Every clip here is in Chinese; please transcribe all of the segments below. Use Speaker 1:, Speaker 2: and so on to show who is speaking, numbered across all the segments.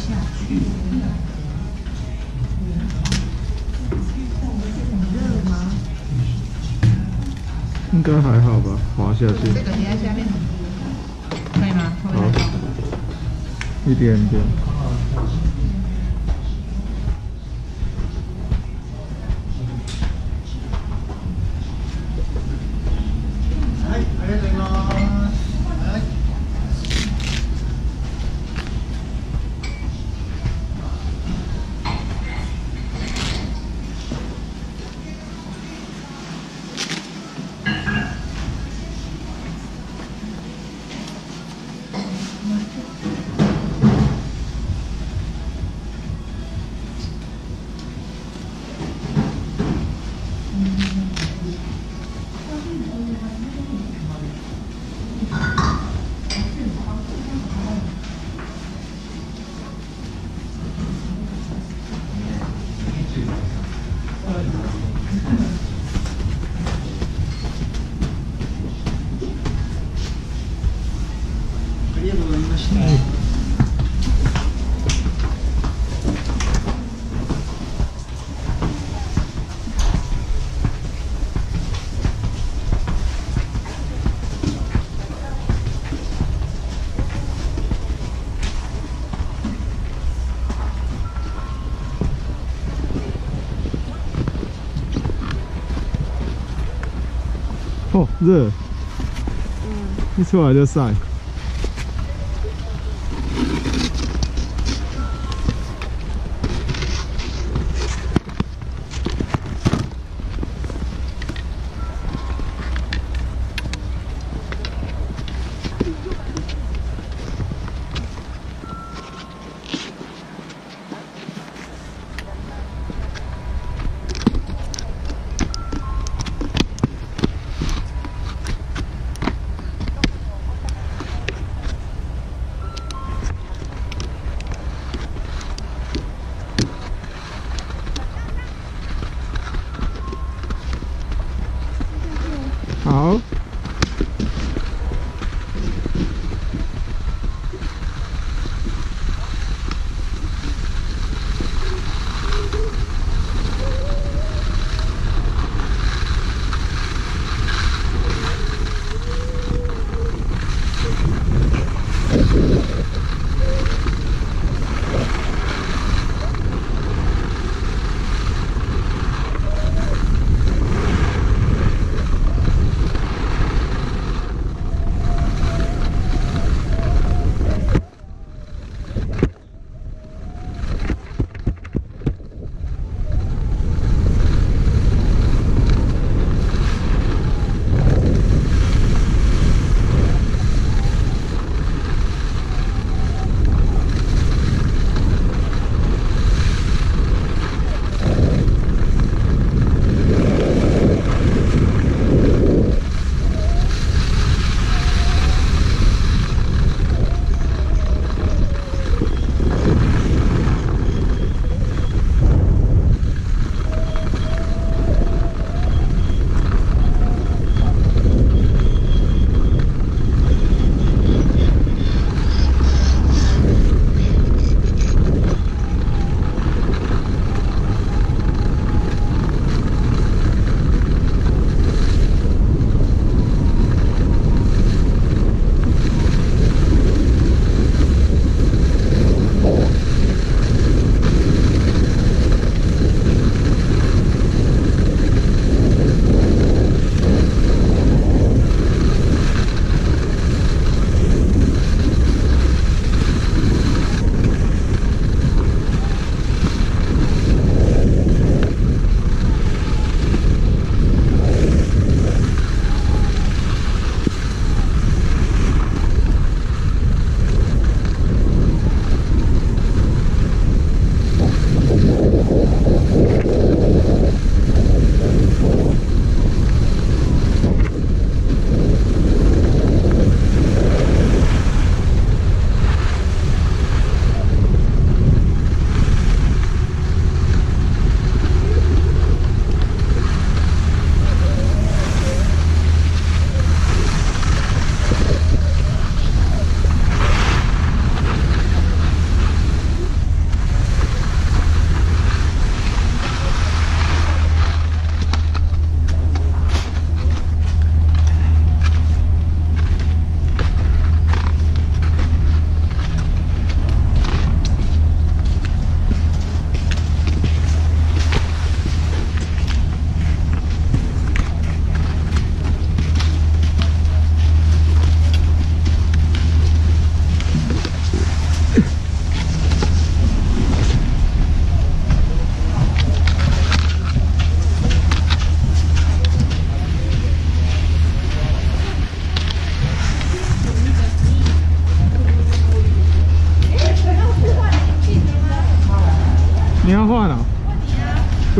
Speaker 1: 下去。很热吗？
Speaker 2: 应该还好吧，滑下去。
Speaker 1: 这个叠在下面，可以吗？会不会太高
Speaker 2: 一点点。哦，热。一出来就晒。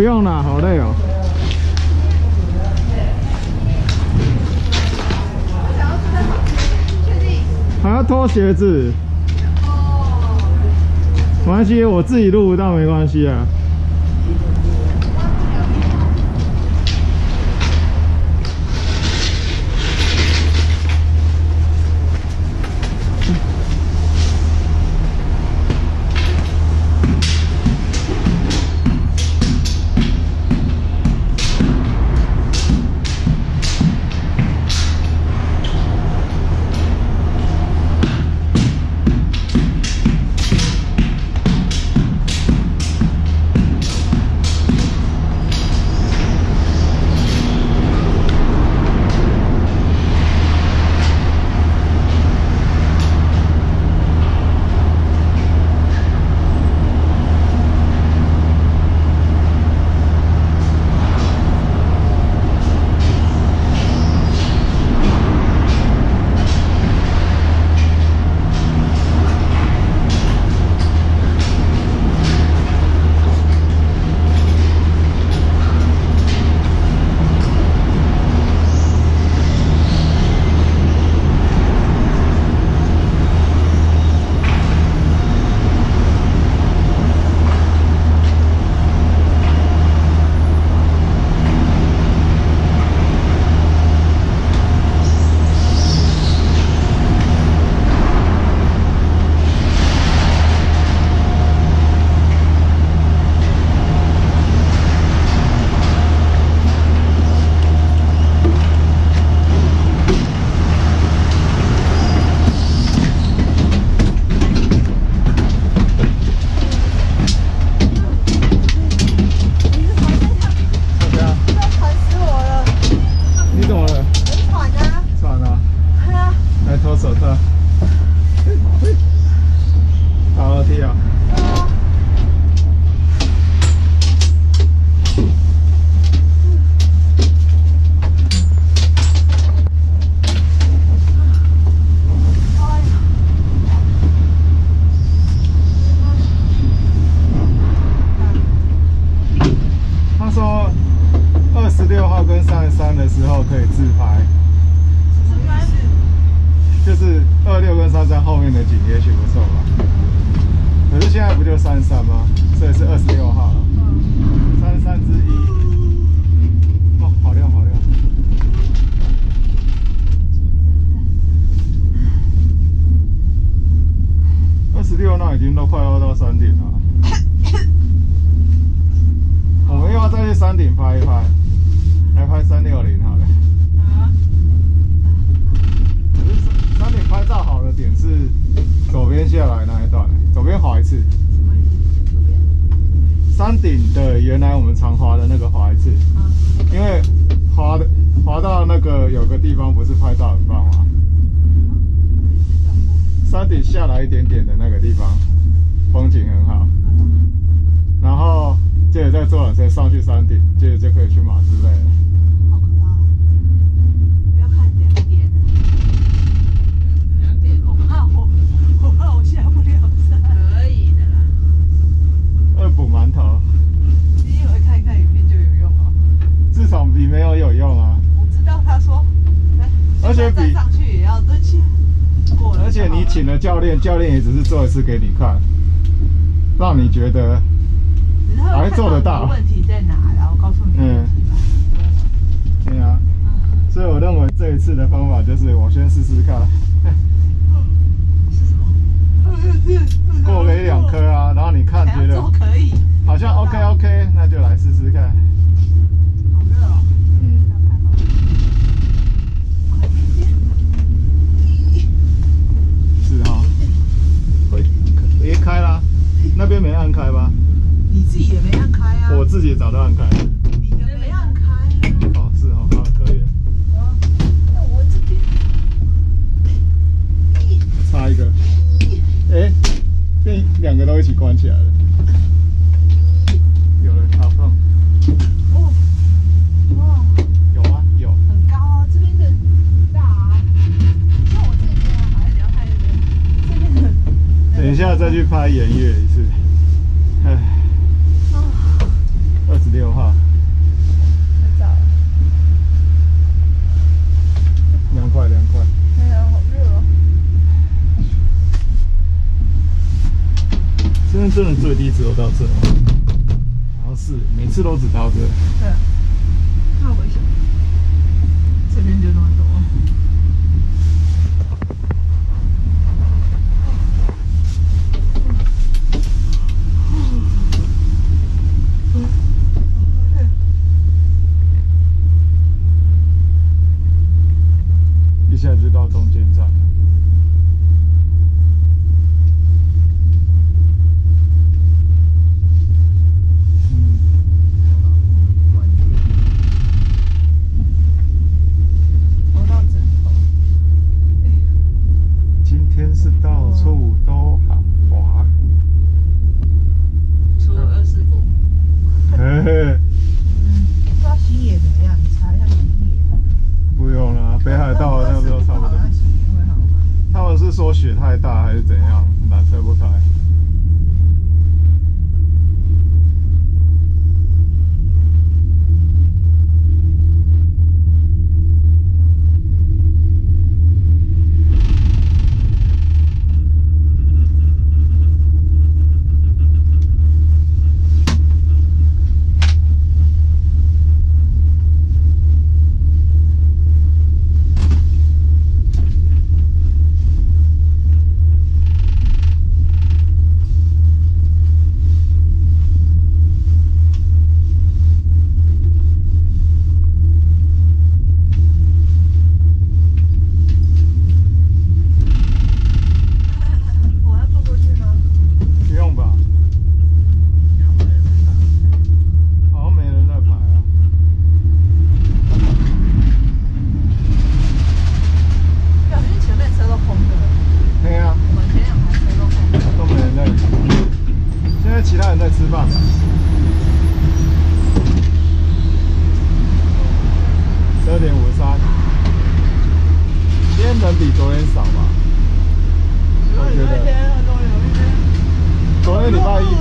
Speaker 2: 不用了好累哦。还要脱鞋子。没关系我自己录不到没关系啊。方法就是我先试试看。过了一两颗啊，然后你看觉得
Speaker 3: 可以，
Speaker 2: 好像 OK OK，那就来试试看。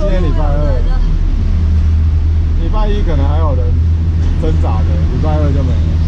Speaker 2: 今天礼拜二。礼拜一可能还有人挣扎的礼拜二就没了。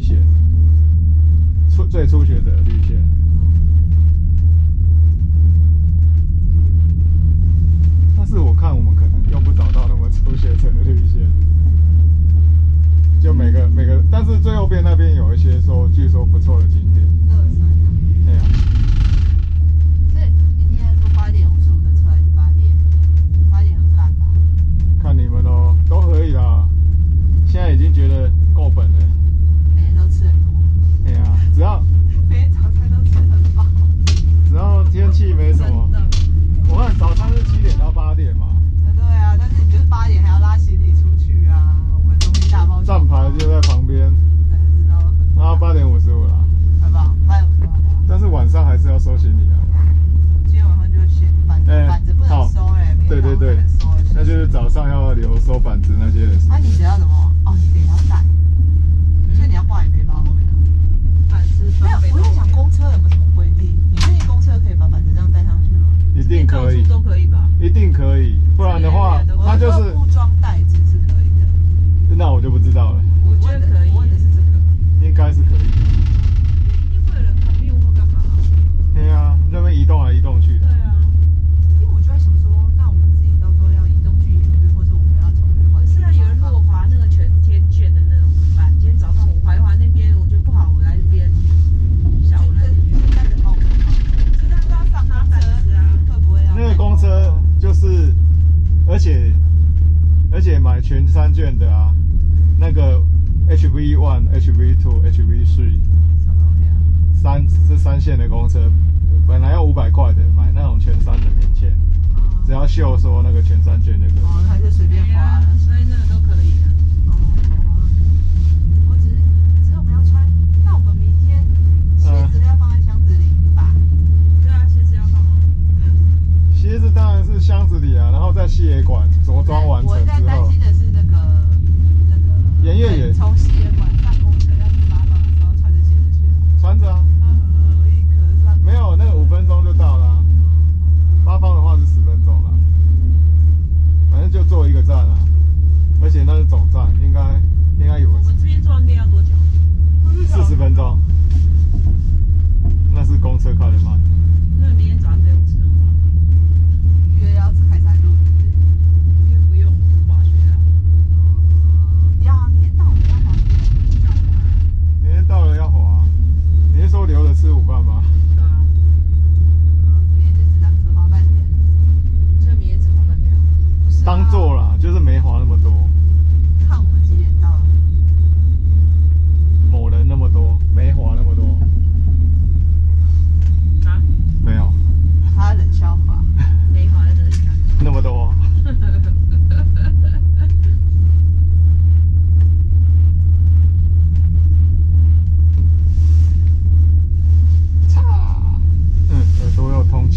Speaker 2: 线，初最初学者绿线，但是我看我们可能用不找到那么初学者的绿线，就每个每个，但是最后边那边有一些说据说不错的景点。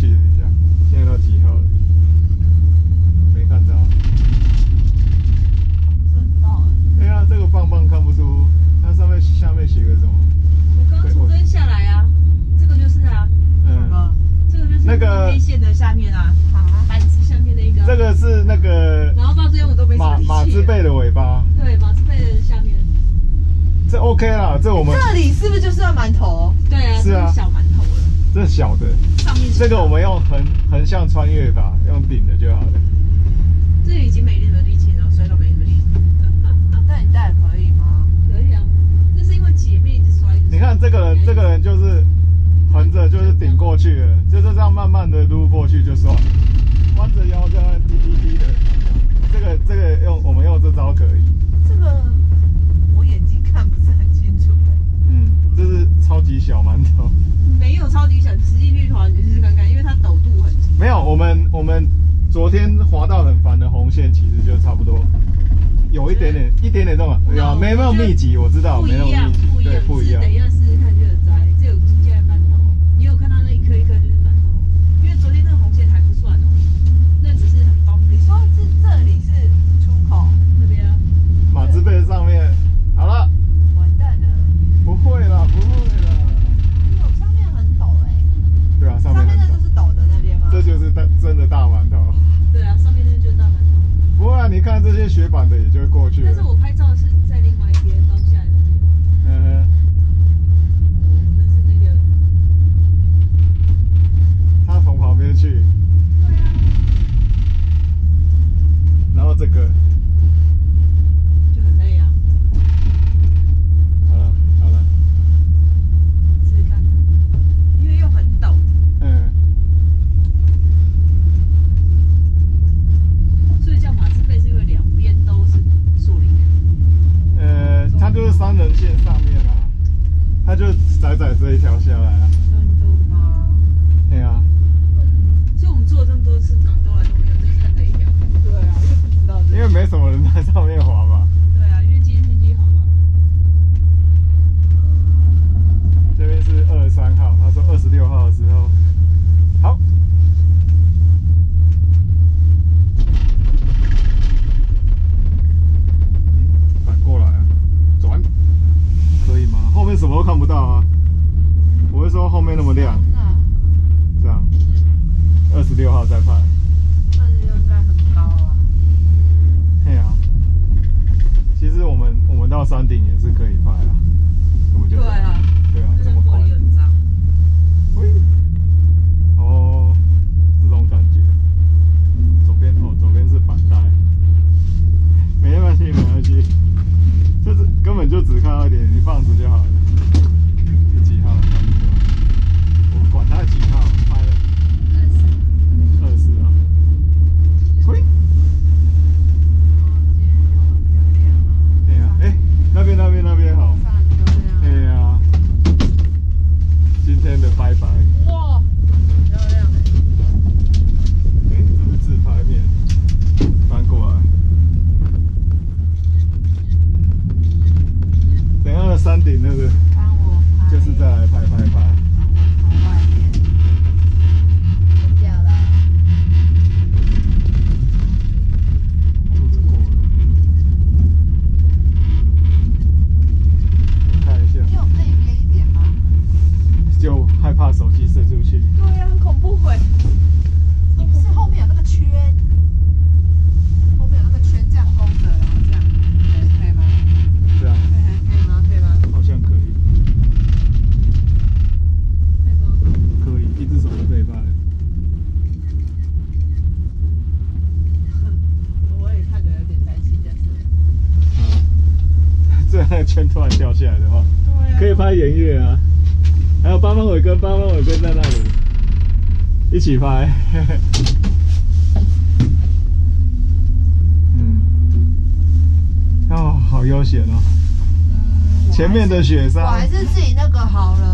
Speaker 4: случае 小
Speaker 2: 的，
Speaker 4: 这
Speaker 3: 个
Speaker 4: 我们
Speaker 3: 用
Speaker 2: 横横向穿越吧，用顶的就好了。
Speaker 3: 这已经没什么力气了，摔到没什么力气。
Speaker 4: 那你戴可以吗？
Speaker 3: 可以啊，这是因为姐妹一直摔。
Speaker 2: 你看这个人，这个人就是横着就是顶过去了，就是这样慢慢的撸过去就算。弯着腰这样滴滴滴的，这个这个用我们用这招可以。
Speaker 4: 这个我眼睛看不是很清楚。嗯，这是超级小蛮头。昨天滑到很烦的红线，其实就差不多，有一点点一点点动了，没有没有密集，我知道没有密集，
Speaker 5: 对，
Speaker 2: 不
Speaker 4: 一
Speaker 2: 样。我
Speaker 4: 还
Speaker 2: 是自己那个好了。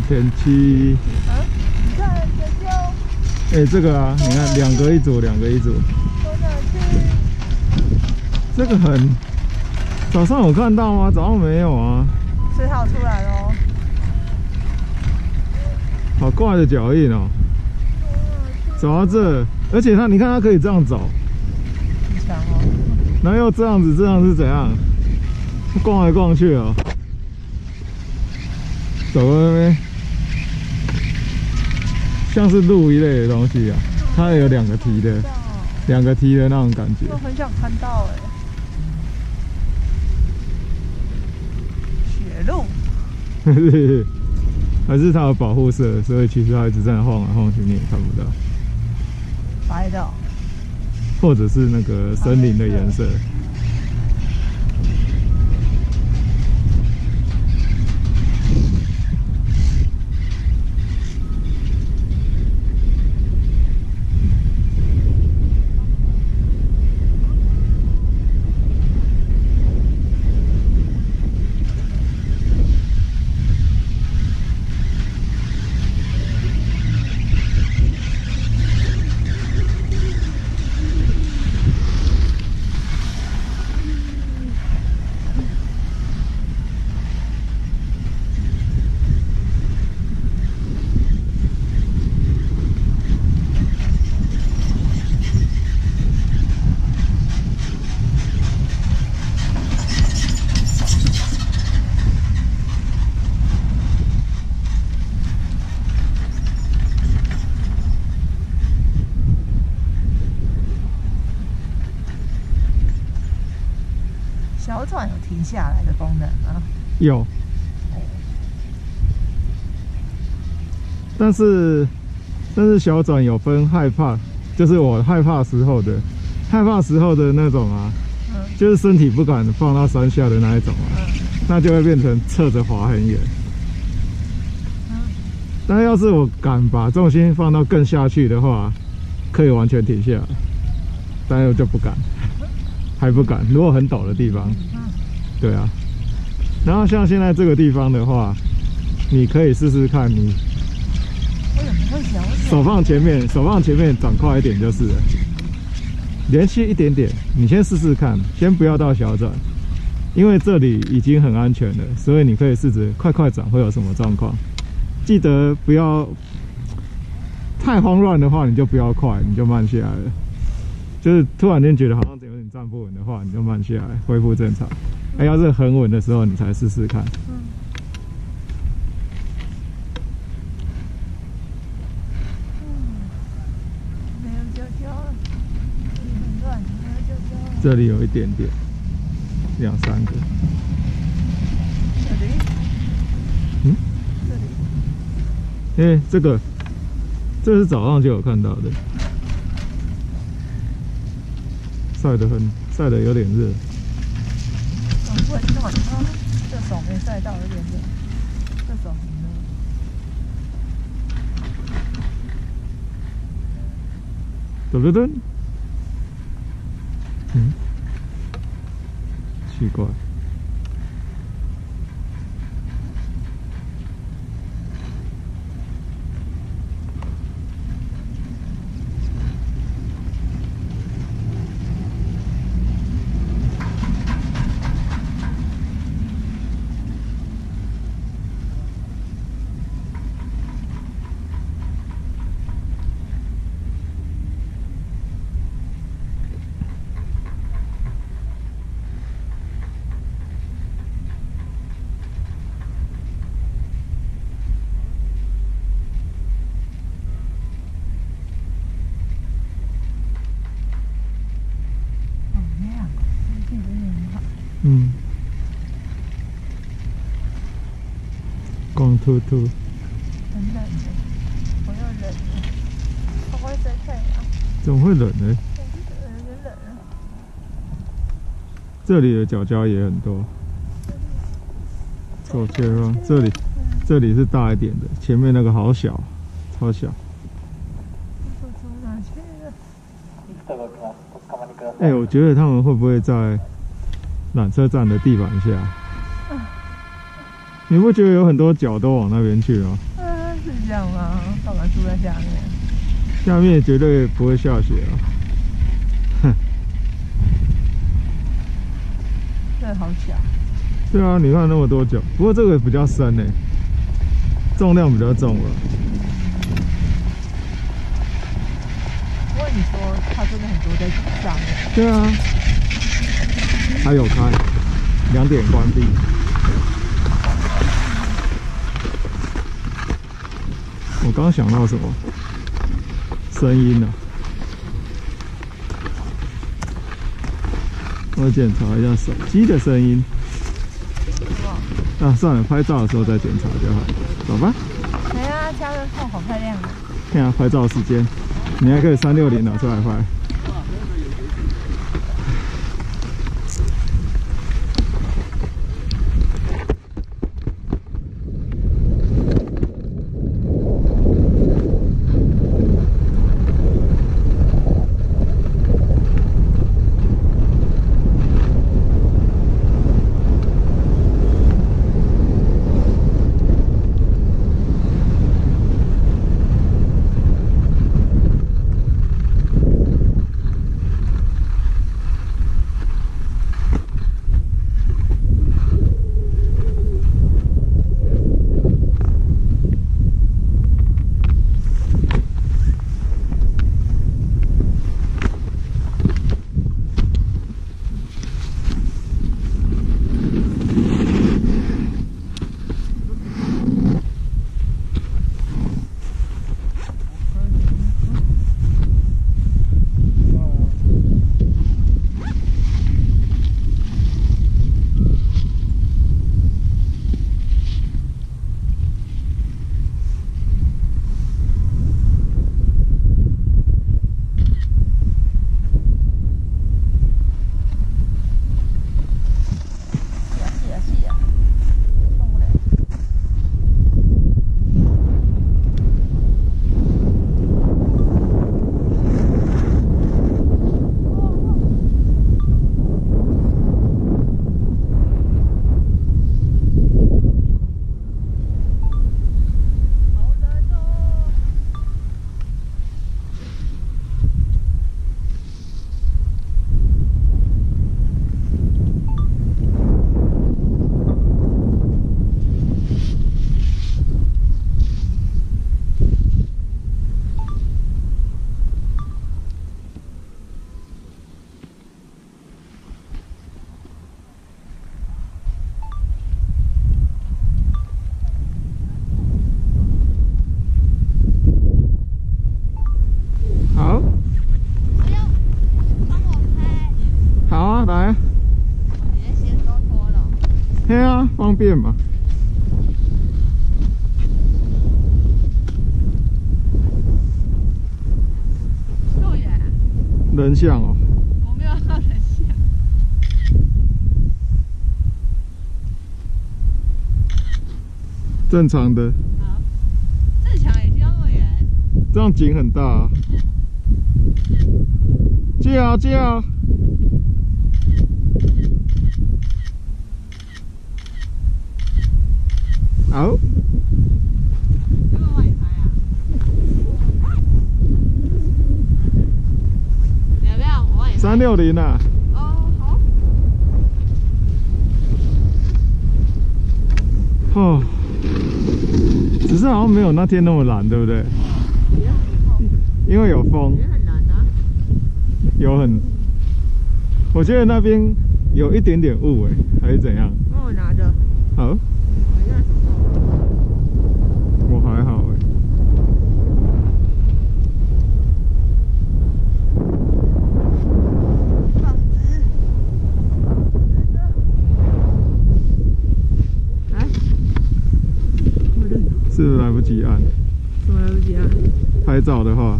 Speaker 5: 天
Speaker 2: 气。
Speaker 1: 啊？你看姐姐，
Speaker 2: 哎、这个啊，你看两个一组，两个一组？这个很。早上有看到吗？早上没有啊。
Speaker 1: 水草出来喽。
Speaker 2: 好怪的脚印哦。走到这，而且它，你看它可以这样走，
Speaker 1: 很强哦。
Speaker 2: 然后又这样子，这样是怎样？逛来逛去哦。走到那边，像是鹿一类的东西啊。它有两个蹄的，两个蹄的那种感觉。
Speaker 1: 我很想看到哎。雪路，
Speaker 2: 还是它有保护色，所以其实它一直在晃来晃去，你也看不到。
Speaker 1: 白的哦。
Speaker 2: 或者是那个森林的颜色。
Speaker 1: 小转有停下来的功能吗？
Speaker 2: 有，但是但是小转有分害怕，就是我害怕时候的，害怕时候的那种啊，
Speaker 1: 嗯
Speaker 2: 就是身体不敢放到山下的那一种啊，
Speaker 1: 嗯
Speaker 2: 那就会变成侧着滑很远。
Speaker 1: 嗯，
Speaker 2: 但要是我敢把重心放到更下去的话，可以完全停下来，但又就不敢，还不敢。如果很陡的地方，对啊。然后像现在这个地方的话，你可以试试看，你手放前面，手放前面转快一点就是了，连续一点点，你先试试看，先不要到小转，因为这里已经很安全了，所以你可以试着快快转会有什么状况。记得不要太慌乱的话，你就不要快，你就慢下来了。就是突然间觉得好像有点站不稳的话，你就慢下来，恢复正常。哎，要是很稳的时候，你才试试看。
Speaker 1: 没有胶胶了，这里很乱，没有胶胶了。
Speaker 2: 这里有一点点，两三个。
Speaker 1: 这里，
Speaker 2: 嗯，
Speaker 1: 这里，
Speaker 2: 因为这个，这是早上就有看到的，晒得很，晒得有点热。
Speaker 1: 哦，会暖啊，这手没晒到，有点冷，这手很热。
Speaker 2: 噔噔噔，嗯，奇怪。光秃秃，
Speaker 4: 很冷的，我又冷了，会不会晒太阳？
Speaker 2: 怎么会冷呢？这里的角角也很多。左前方这里，这里是大一点的，前面那个好小，超小。哎、我觉得他们会不会在缆车站的地板下？你不觉得有很多脚都往那边去吗？
Speaker 4: 啊，是这样吗？干嘛住在下面？
Speaker 2: 下面绝对不会下雪啊！
Speaker 4: 哼这好小。
Speaker 2: 对啊，你看那么多脚，不过这个比较深呢，重量比较重了。
Speaker 4: 不过你说它真的很多在上面，
Speaker 2: 对啊，还有开，两点关闭。我刚想到什么？声音呢、啊？我检查一下手机的声音。啊，算了，拍照的时候再检查就好。走吧，
Speaker 4: 哎呀，家人看好漂亮啊！
Speaker 2: 看下拍照时间，你还可以三六零拿出来拍。便嘛。
Speaker 4: 够远啊！
Speaker 2: 人像哦，
Speaker 4: 我没有要人像。
Speaker 2: 正常的，
Speaker 4: 好，正常也需要那么远。
Speaker 2: 这样景很大啊。接啊接啊！好，
Speaker 4: 要不要帮你拍啊？你要不要我帮你拍？
Speaker 2: 三六零啊，
Speaker 4: 哦，好。
Speaker 2: 哦，只是好像没有那天那么蓝，对不对？因为有风，
Speaker 4: 也很难啊。
Speaker 2: 有很，我觉得那边有一点点雾哎，还是怎样？
Speaker 4: 帮我拿着。
Speaker 2: 好，
Speaker 4: 我现在手上。
Speaker 2: 我还好哎。
Speaker 4: 放直。
Speaker 2: 是不是来不及按？
Speaker 1: 什么来不及啊？
Speaker 2: 拍照的话，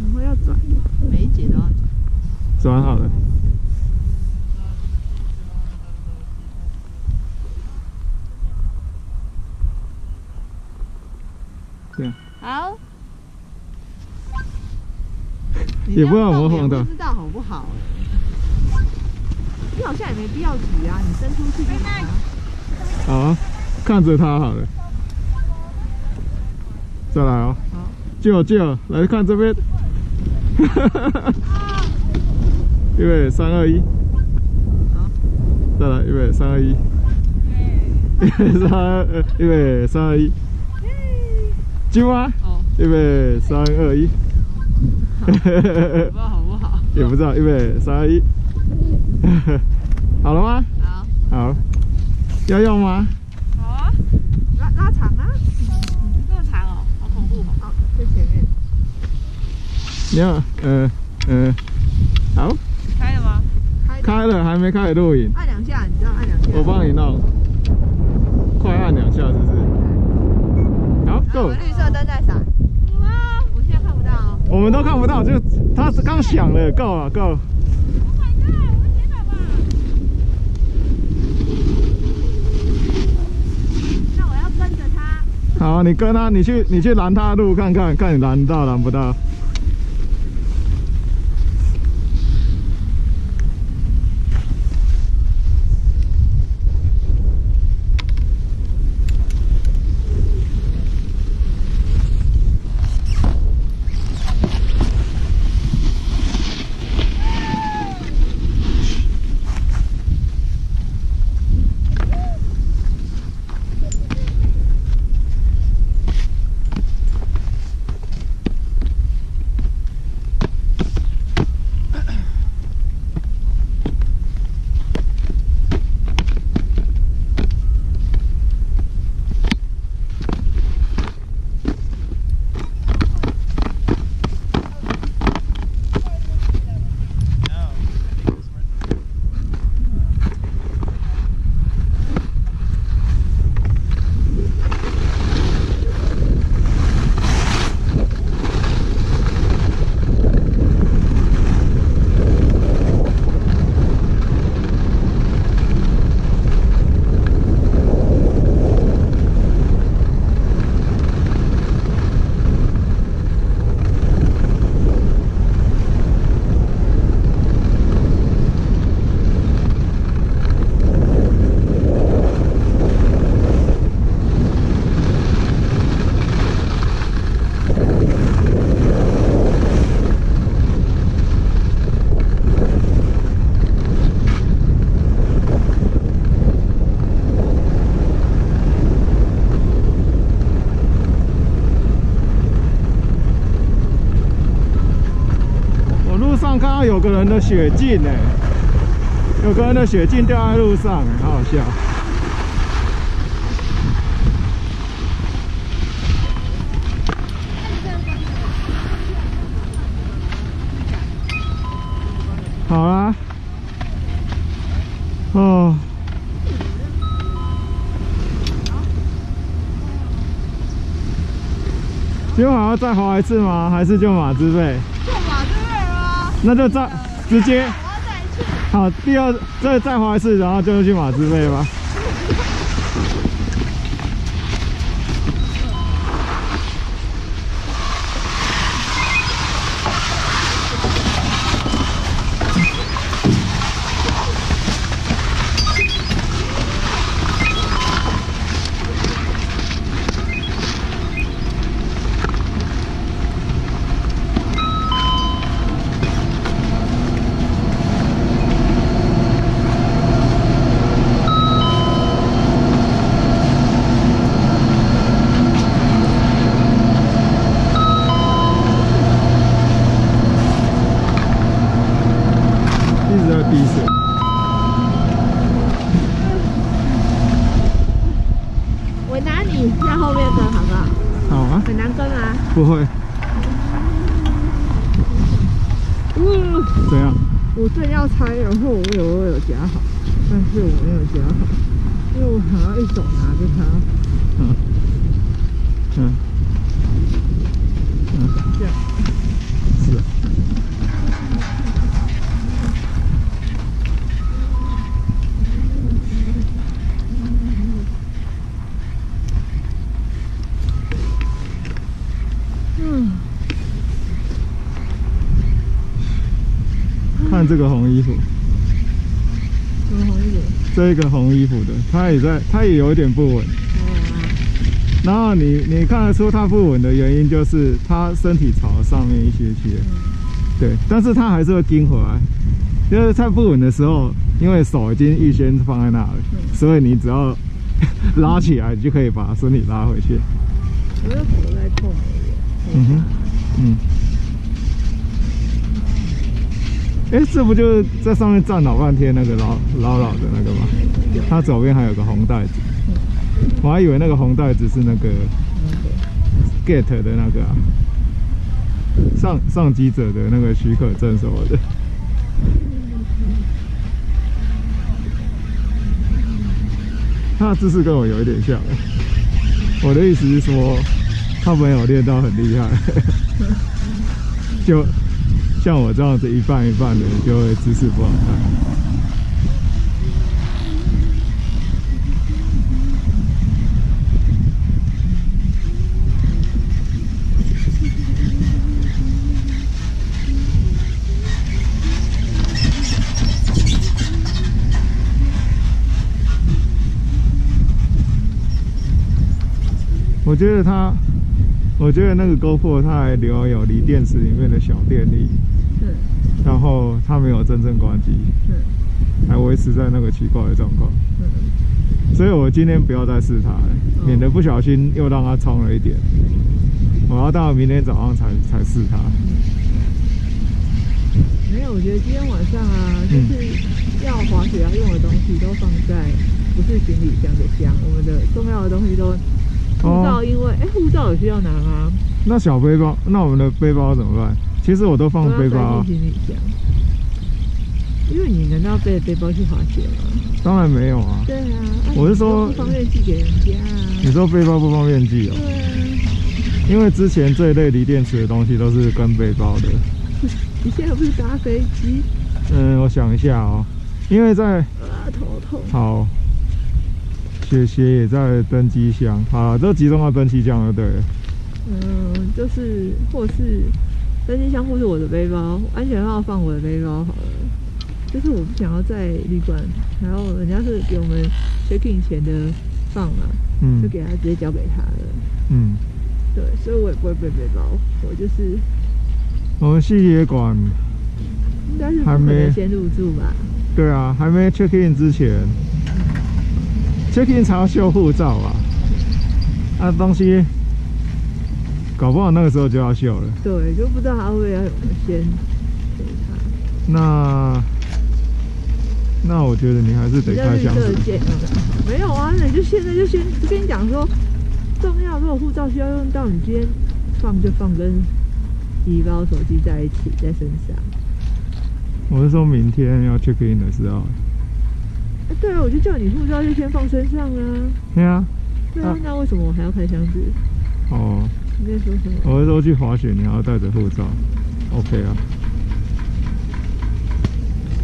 Speaker 1: 然后要转，每一节都要转。
Speaker 2: 转好了。这样
Speaker 6: 好，
Speaker 2: 也不知道有没有放到
Speaker 1: 不知道好不好好像也没必要举啊，你伸出去就好了。
Speaker 2: 好啊，看着它好了。再来哦，
Speaker 1: 好，
Speaker 2: 救救，来看这边。预备，三二一。
Speaker 1: 好，
Speaker 2: 再来，预备，三二一。预备，三二，预备，三二一。救啊！
Speaker 1: 哦，
Speaker 2: 预备，三二一。
Speaker 1: 不知道好不好？
Speaker 2: 也不知道，预备，三二一。好了吗？
Speaker 1: 好，
Speaker 2: 好。要用吗？
Speaker 1: 好啊，拉拉长啊，这么长哦，好恐怖哦。好，在前面。
Speaker 2: 你好，嗯嗯，好，
Speaker 1: 开了吗？开
Speaker 2: 开了，还没开始录影。
Speaker 1: 按两下，你知道按两下。
Speaker 2: 我帮你弄，快按两下，是不是？好，Go！
Speaker 1: 绿色灯在闪。哇，我现在看不到哦。
Speaker 2: 我们都看不到，就它是刚响了，Go 啊，Go！
Speaker 1: 那我要跟着他。
Speaker 2: 好，你跟他，你去，你去拦他路看看，看你拦到拦不到。我路上看到有个人的血镜呢，有个人的雪镜掉在路上，哎，好好笑。好啊，哦，今晚还要再滑一次吗？还是就马自费？
Speaker 1: 就马对面吗？
Speaker 2: 那就再直接。好，第二再再滑一次，然后就去马自费吧。一直在滴水。
Speaker 1: 我拿你在后面跟好不好？
Speaker 2: 好啊，
Speaker 1: 很难跟啊。
Speaker 2: 不会。
Speaker 1: 嗯，
Speaker 2: 怎样？
Speaker 1: 我正要拆，然后我有我有夹好，但是我没有夹好，因为我还要一手拿着它，
Speaker 2: 嗯嗯嗯，
Speaker 1: 这
Speaker 2: 个红衣服的，他也在，他也有一点不稳。然后你你看得出他不稳的原因，就是他身体朝上面一些些，对，但是他还是会跟回来。就是它不稳的时候，因为手已经预先放在那了，所以你只要拉起来，你就可以把身体拉回去。
Speaker 1: 我的手在痛。
Speaker 2: 嗯哼，嗯。哎，这不就是在上面站老半天那个老老老的那个吗？它左边还有个红袋子，我还以为那个红袋子是那个 get 的那个啊，上上机者的那个许可证什么的。他的姿势跟我有一点像，我的意思是说，他没有练到很厉害，就像我这样子一半一半的，就会姿势不好看。我觉得它，我觉得那个 GoPro 它还留有锂电池里面的小电力，然后它没有真正关机，
Speaker 1: 对，
Speaker 2: 还维持在那个奇怪的状况，
Speaker 1: 嗯，
Speaker 2: 所以我今天不要再试它了，免得不小心又让它冲了一点。我要到明天早上才才试它。
Speaker 1: 没有，我觉得今天晚上啊，就是要滑雪要用的东西都放在不是行李箱的箱，我们的重要的东西都护照，因为哎护照有需要拿吗？
Speaker 2: 那小背包，那我们的背包怎么办？其实我都放背包啊。
Speaker 1: 因为你难道背着背包去滑雪吗？
Speaker 2: 当然没有啊。
Speaker 1: 对啊，啊
Speaker 2: 我是说
Speaker 1: 不方便寄给人家啊。
Speaker 2: 你说背包不方便寄哦？
Speaker 1: 对啊，
Speaker 2: 因为之前这一类锂电池的东西都是跟背包的。
Speaker 1: 你现在不是搭飞机
Speaker 2: 嗯，我想一下哦，因为在
Speaker 1: 啊，头痛。
Speaker 2: 好，雪鞋也在登机箱，好，都集中到登机箱了，对了。
Speaker 1: 嗯，就是或是登机箱，或是我的背包，安全帽放我的背包好了。就是我不想要在旅馆，然后人家是给我们 check in 前的放嘛，
Speaker 2: 嗯
Speaker 1: 就给他直接交给他了。
Speaker 2: 嗯，
Speaker 1: 对，所以我也不会背背包，我就是
Speaker 2: 我们细节馆，
Speaker 1: 应该是
Speaker 2: 还没
Speaker 1: 先入住吧？
Speaker 2: 对啊，还没 check in 之前，check in 才要修护照啊？啊，东西搞不好那个时候就要秀了。
Speaker 1: 对，就不知道他会不会要先给他。
Speaker 2: 那那我觉得你还是得开箱子。
Speaker 1: 没有啊，那你就现在就先就跟你讲说，重要，如果护照需要用到，你今天放就放跟皮包、手机在一起，在身上。
Speaker 2: 我是说明天要 check in 的时候。
Speaker 1: 啊，对啊，我就叫你护照就先放身上啊。
Speaker 2: 对啊，
Speaker 1: 对啊，
Speaker 2: 啊
Speaker 1: 那为什么我还要开箱子？
Speaker 2: 哦，
Speaker 1: 你在说什么？
Speaker 2: 我是说去滑雪你还要带着护照，OK 啊。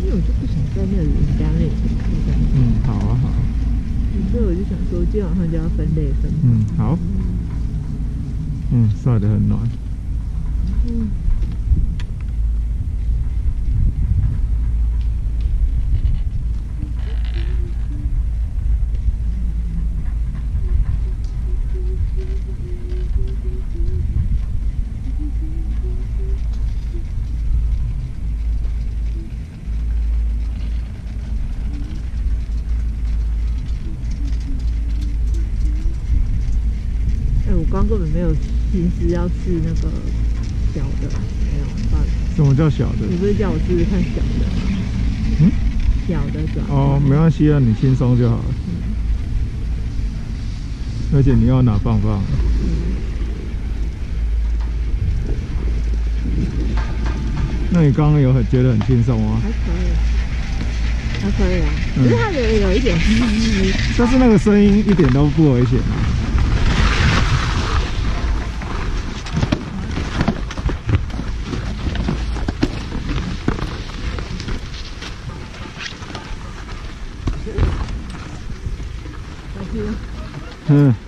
Speaker 1: 因为我就不想在那个人家面前开箱子，
Speaker 2: 嗯，好啊，好啊。
Speaker 1: 所以我就想说，今天晚上就要分类分。
Speaker 2: 嗯，好。嗯，晒得很暖。
Speaker 1: 嗯。根本没有心思要去那个小的，没有办法。
Speaker 2: 什么叫小的？
Speaker 1: 你不是叫我试试看小的吗？
Speaker 2: 嗯？
Speaker 1: 小的转
Speaker 2: 哦，没关系啊，你轻松就好了。而且你要拿棒棒。那你刚刚有很觉得很轻松吗？
Speaker 7: 还可以，还可以啊。可是它有有一点
Speaker 2: 但是那个声音一点都不危险啊。嗯。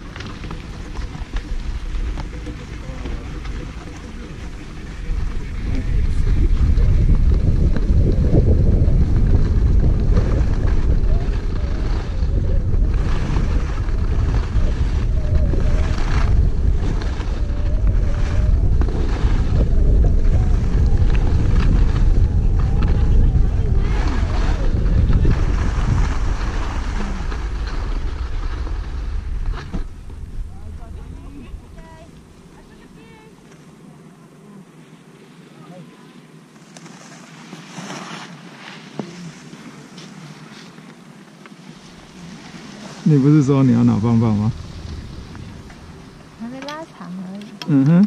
Speaker 2: 你不是说你要拿棒棒吗？
Speaker 1: 还没拉长而已。
Speaker 2: 嗯哼。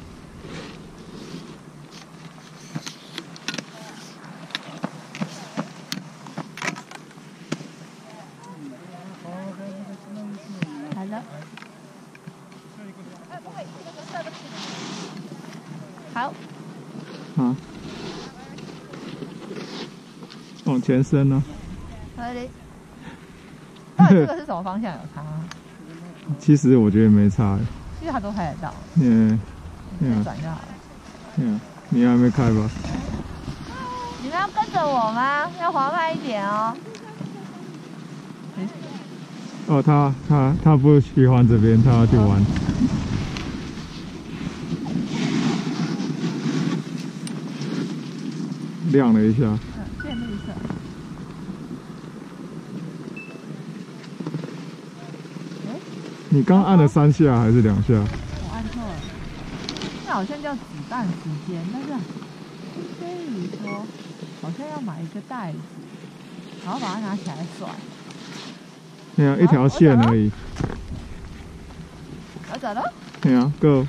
Speaker 1: 好了。好，
Speaker 2: 啊。往前伸呢、
Speaker 1: 合理。到底这个是什么方向有差？
Speaker 2: 其实我觉得没差欸。
Speaker 1: 其实它都开得到，
Speaker 2: 嗯，
Speaker 1: 再
Speaker 2: 嗯
Speaker 1: 转就好了。
Speaker 2: 嗯，你还没开吧？
Speaker 1: 你们要跟着我吗？要滑慢一点哦。
Speaker 2: 哦，他他他不喜欢这边，他要去玩。亮了一下，
Speaker 1: 嗯，变绿色。
Speaker 2: 你刚按了三下还是两下？
Speaker 1: 我按错了，那好像叫子弹时间，但是飞鱼说好像要买一个袋子，然后把它拿起来甩。
Speaker 2: 对啊，一条线而已。
Speaker 1: 我走了。
Speaker 2: 对啊，Go。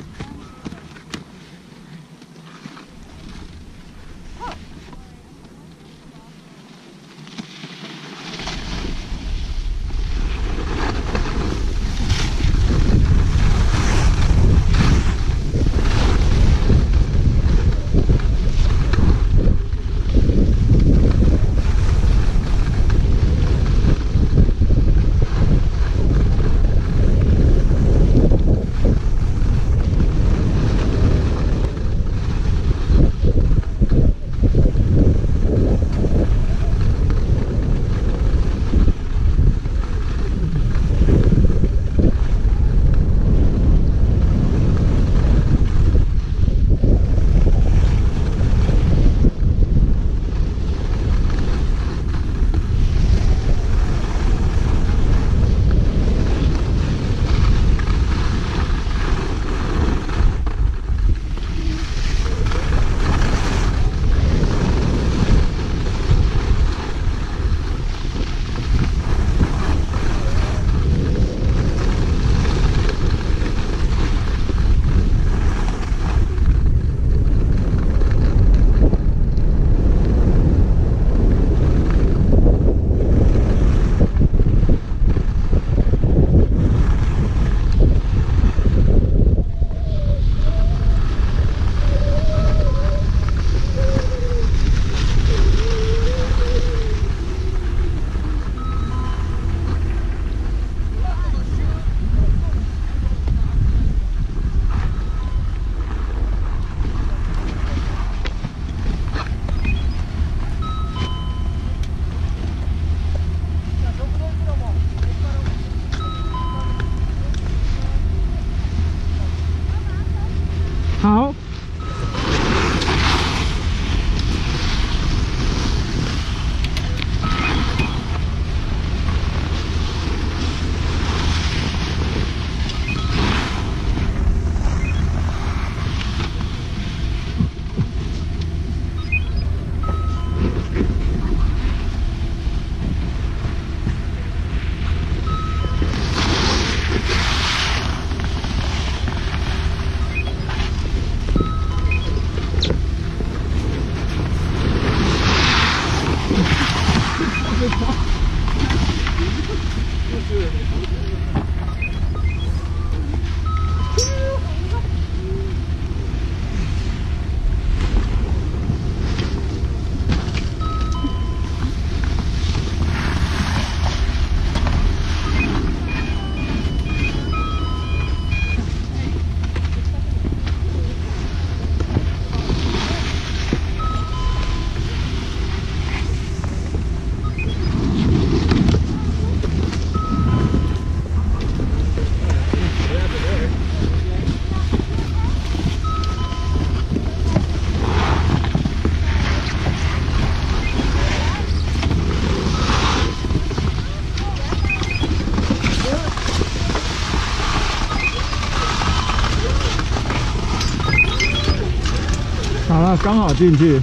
Speaker 2: 刚好进去，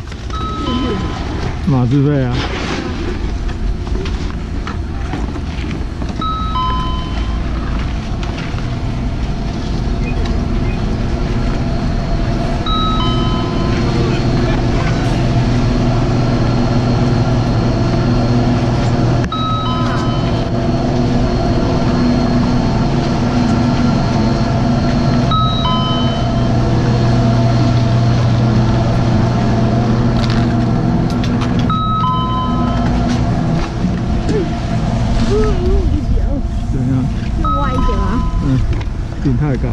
Speaker 2: 马自费啊。怎样？
Speaker 1: 用歪的啊？
Speaker 2: 嗯，顶太高。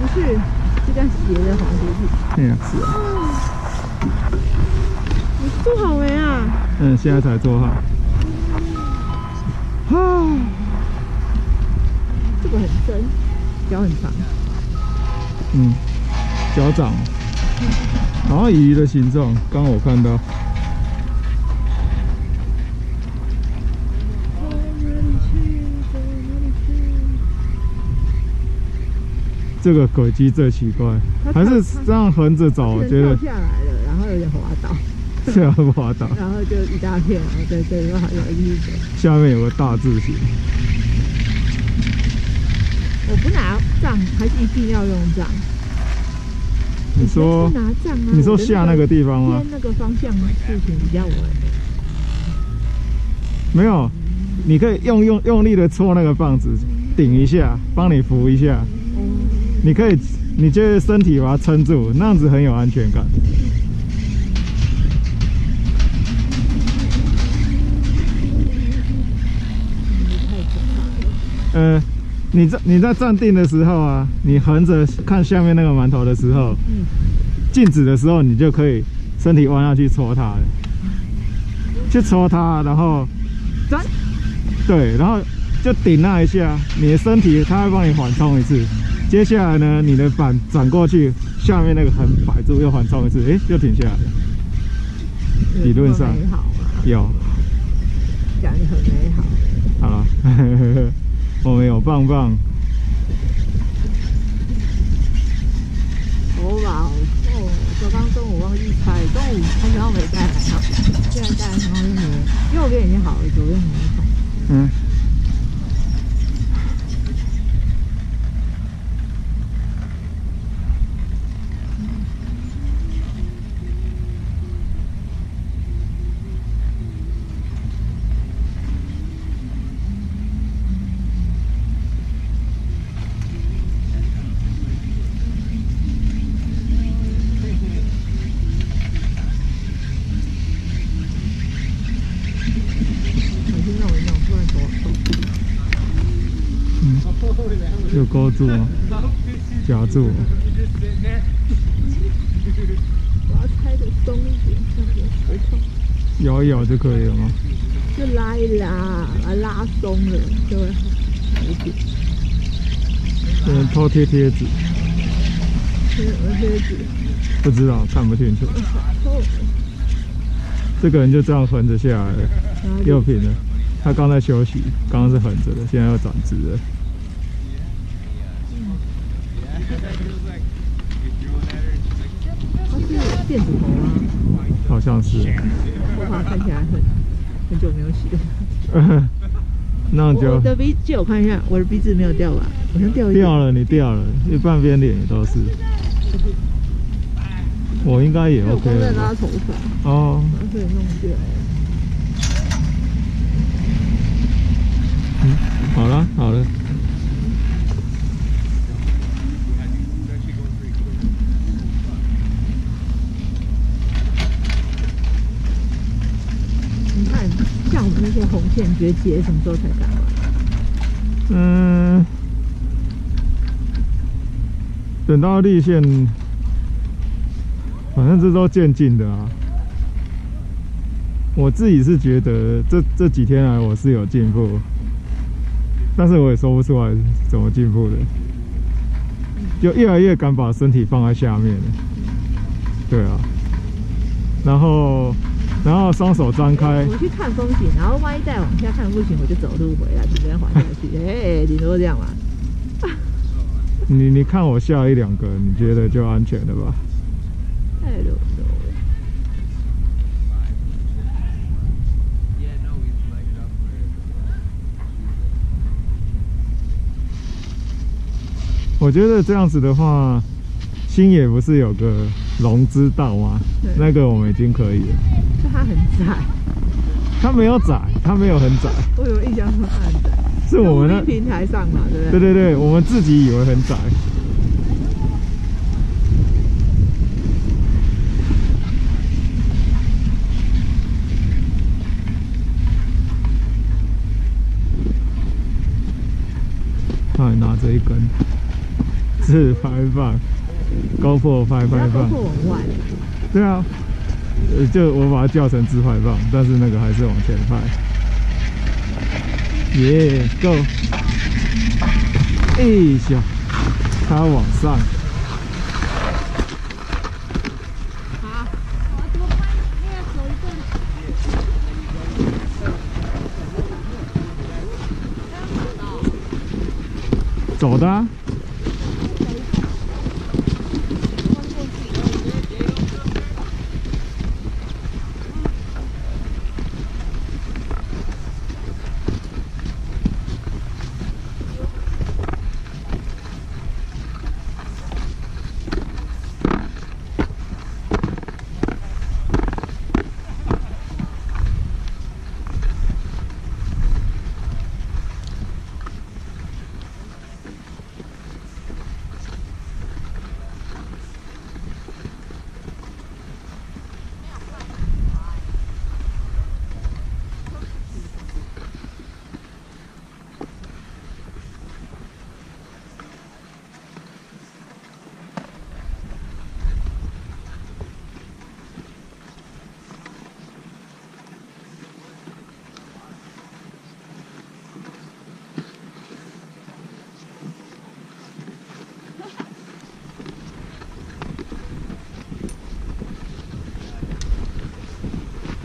Speaker 1: 不是，这样斜的滑出去。
Speaker 2: 哎呀，是啊。
Speaker 1: 你做好没啊？
Speaker 2: 嗯，现在才做哈。啊，
Speaker 1: 这个很深，脚很长。
Speaker 2: 嗯，脚掌，好像鱼的形状，刚刚我看到。这个轨迹最奇怪，
Speaker 1: 它
Speaker 2: 还是
Speaker 1: 它
Speaker 2: 这样横着走，我觉得。
Speaker 1: 跳下来了，然后有点滑倒，
Speaker 2: 这样滑倒。
Speaker 1: 然后就一大片，然后对对，然后还有一走。
Speaker 2: 下面有个大字形，
Speaker 1: 我不拿杖，还是一定要用杖？
Speaker 2: 你说
Speaker 1: 不拿杖啊？
Speaker 2: 你说下那个地方吗
Speaker 1: 偏？那个方向事情比较稳。
Speaker 2: 没有，你可以用用用力的搓那个棒子，顶一下，帮你扶一下。你可以，你就身体把它撑住，那样子很有安全感。呃，你在你在站定的时候啊，你横着看下面那个馒头的时候，
Speaker 1: 嗯
Speaker 2: 静止的时候，你就可以身体弯下去戳它，去戳它，然后
Speaker 1: 转，
Speaker 2: 对，然后就顶那一下，你的身体它会帮你缓冲一次。接下来呢，你的板转过去，下面那个横摆住又缓冲一次，诶，又停下来了。理论上？
Speaker 1: 有，讲的很美好。
Speaker 2: 好了，我们有棒棒，
Speaker 1: 头发好厚，我刚中午忘记拍，中午还想要没带还好，现在带然后就是，右边已经好了，左边没好。
Speaker 2: 嗯。
Speaker 1: 我去弄一弄，突然头痛。
Speaker 2: 有勾住吗？夹住吗？
Speaker 1: 我要拆的松一点，这样不会痛。
Speaker 2: 摇一摇就可以了吗？
Speaker 1: 就拉一拉，把它拉松了就会好一点。
Speaker 2: 不能偷贴贴纸，
Speaker 1: 贴什么贴纸？
Speaker 2: 不知道看不清楚。
Speaker 1: 痛。
Speaker 2: 这个人就这样横着下来了，右平了。他刚在休息，刚刚是横着的，现在要转直了。
Speaker 1: 它是电子头吗？
Speaker 2: 好像是，
Speaker 1: 头发看起来很很久没有洗了。
Speaker 2: 那
Speaker 1: 我
Speaker 2: 就
Speaker 1: 我的鼻，借我看一下，我的鼻子没有掉吧？好像掉一
Speaker 2: 掉了，你掉了，你半边脸也都是。我应该也 OK
Speaker 1: 我在。拉头发，
Speaker 2: 哦，
Speaker 1: 然后所以弄掉了。
Speaker 2: 好了好了，
Speaker 1: 你看，像线，你觉得结什么时候才干完？
Speaker 2: 嗯，等到立线，反正这都渐进的啊。我自己是觉得这这几天来我是有进步，但是我也说不出来怎么进步的，就越来越敢把身体放在下面了。对啊，然后然后双手张开。
Speaker 1: 我去看风景然后万一再往下看不行我就走路回来直接滑下去。哎你都这样吧
Speaker 2: 你你看我下一两个你觉得就安全了吧？
Speaker 1: 太溜走了
Speaker 2: 我觉得这样子的话心也不是有个龙之道吗？那个我们已经可以了。
Speaker 1: 就它很窄，
Speaker 2: 它没有窄，它没有很窄，
Speaker 1: 我有印象中它很窄。
Speaker 2: 是我们的
Speaker 1: 平台上嘛，对不对？
Speaker 2: 对对对，我们自己以为很窄。他还拿着一根自拍棒，GoPro 拍
Speaker 1: 不要
Speaker 2: 拍棒，对啊，呃，就我把它叫成自拍棒，但是那个还是往前拍。耶、g o 哎下，它往上。走的、啊。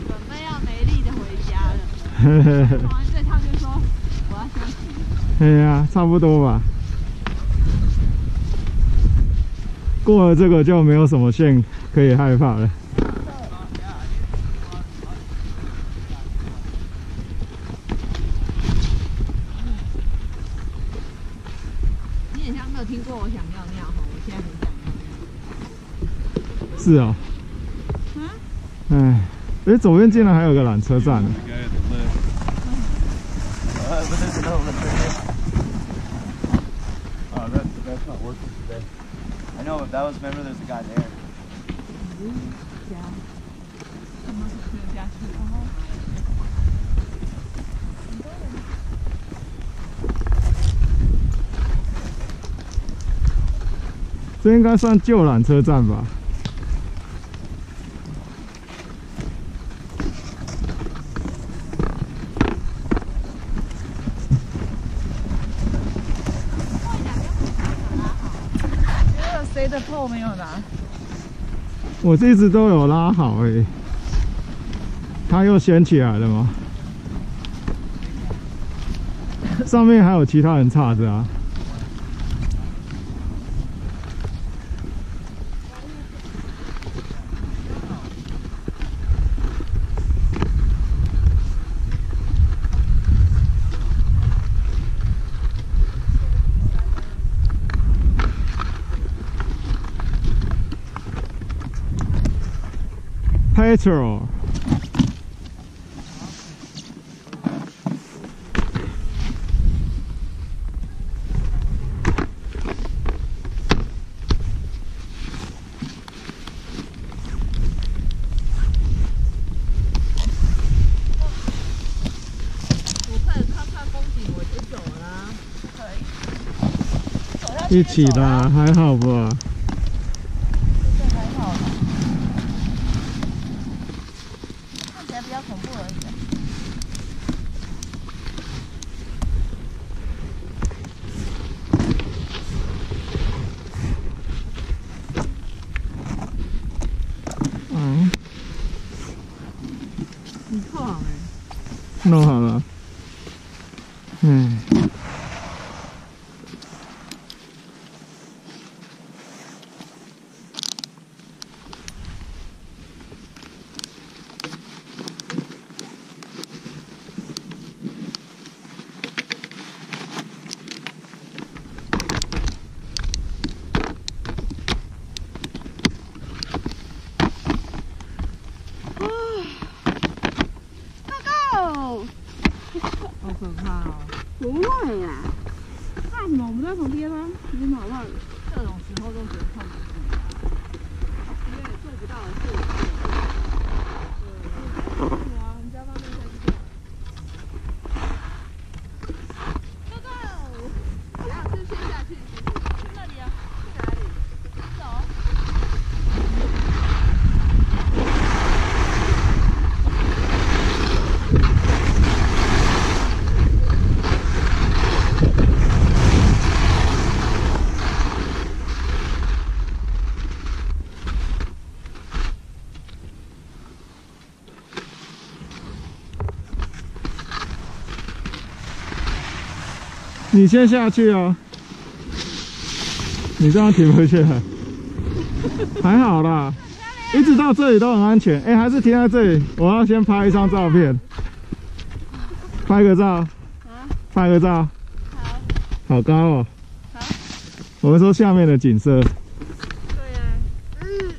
Speaker 4: 准备要没力的回家了。做完这趟就说我要休息。
Speaker 2: 哎呀，差不多吧。过了这个就没有什么线可以害怕了。
Speaker 1: 你很像没有听过我想尿尿哈，我现在很想尿尿。
Speaker 2: 是哦。哎，哎，左边竟然还有个缆车站呢。
Speaker 8: Charles, remember, there's a guy there.
Speaker 2: 这应该算旧缆车站吧？
Speaker 9: 这个谁的破没有拿？
Speaker 2: 我一直都有拉好哎、它又掀起来了吗？上面还有其他人叉着啊。Petrol。一起啦，还好吧？
Speaker 4: 你先下去
Speaker 2: 哦。你这样停回去了，还好啦，一直到这里都很安全。哎、还是停在这里，我要先拍一张照片，拍个照，拍个照，
Speaker 4: 好，
Speaker 2: 好高哦。
Speaker 4: 好。
Speaker 2: 我们说下面的景色，
Speaker 4: 对呀、嗯，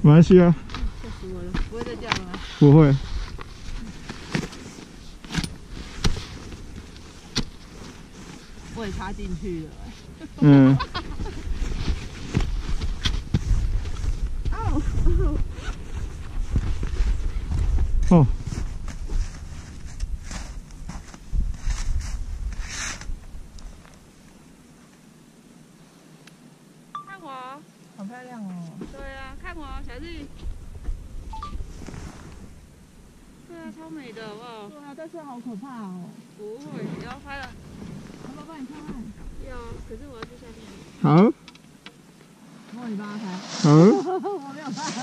Speaker 2: 没关系啊，
Speaker 4: 吓死我了，不会再掉了。吗？
Speaker 2: 不会。
Speaker 1: 我也插进去了、
Speaker 2: 嗯，
Speaker 4: 哦，
Speaker 2: 哦，
Speaker 4: 看我，
Speaker 1: 好漂亮哦。
Speaker 4: 对啊，看我，小绿。对啊，超美的，好不好？
Speaker 1: 对啊，但是好可怕哦。
Speaker 4: 不会，你要拍了。
Speaker 1: 要不要帮你看
Speaker 4: 我要去下面。
Speaker 2: 好，
Speaker 1: 帮你帮他拍。
Speaker 2: 好，
Speaker 1: 我没有办法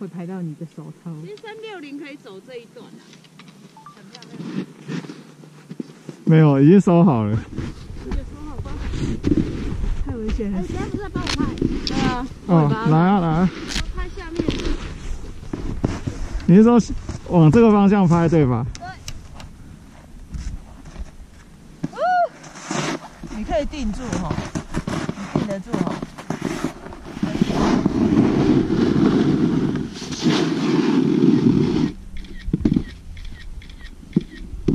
Speaker 1: 会拍到你的手套。
Speaker 4: 其实三六零可以走这一段啊，很漂亮。
Speaker 2: 没有，已经收好了。
Speaker 4: 你就说好吧。
Speaker 1: 太危险了
Speaker 4: 哎，。等下不是在帮我拍？对啊，
Speaker 2: 哦，来啊来啊，
Speaker 4: 拍下面。
Speaker 2: 你是说往这个方向拍对吧？
Speaker 1: 你可以定住哈，你定得住哈。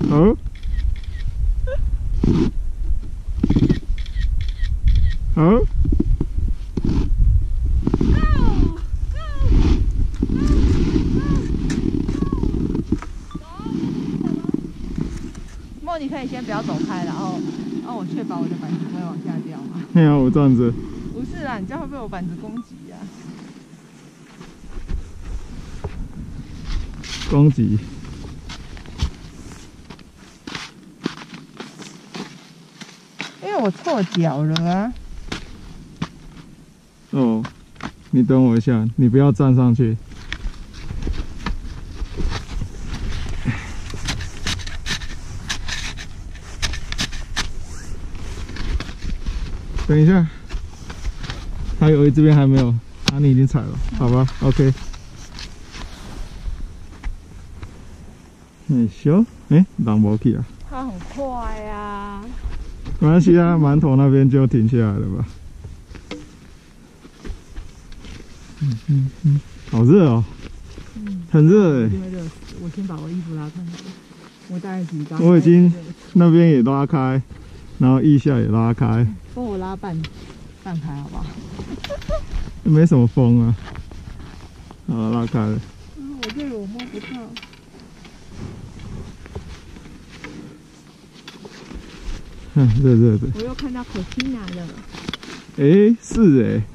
Speaker 2: 好，好，
Speaker 1: 莫，你可以先不要走开，然后让我确保我的板子不会往下掉嘛。
Speaker 2: 你好，我这样子。
Speaker 1: 不是啊，你这样会被我板子攻击啊。
Speaker 2: 攻击。
Speaker 1: 因为我错脚了啊。
Speaker 2: 哦，你等我一下，你不要站上去。等一下，还有这边还没有，啊，你已经踩了，好吧，OK。哎，行，哎，人无去啊，
Speaker 4: 它很快呀、
Speaker 2: 没关系啊，馒头那边就停下来了吧。嗯嗯嗯，好热哦，很热哎
Speaker 1: 一，定会热死。我先把我衣服拉开。我大概紧张。
Speaker 2: 我已经那边也拉开，然后腋下也拉开，
Speaker 1: 帮我拉半半开好不好？
Speaker 2: 没什么风啊。好，拉开了。
Speaker 4: 嗯，我这个我摸不到。
Speaker 2: 嗯，热热的。
Speaker 4: 我又看到可缇娜了。
Speaker 2: 哎，是哎。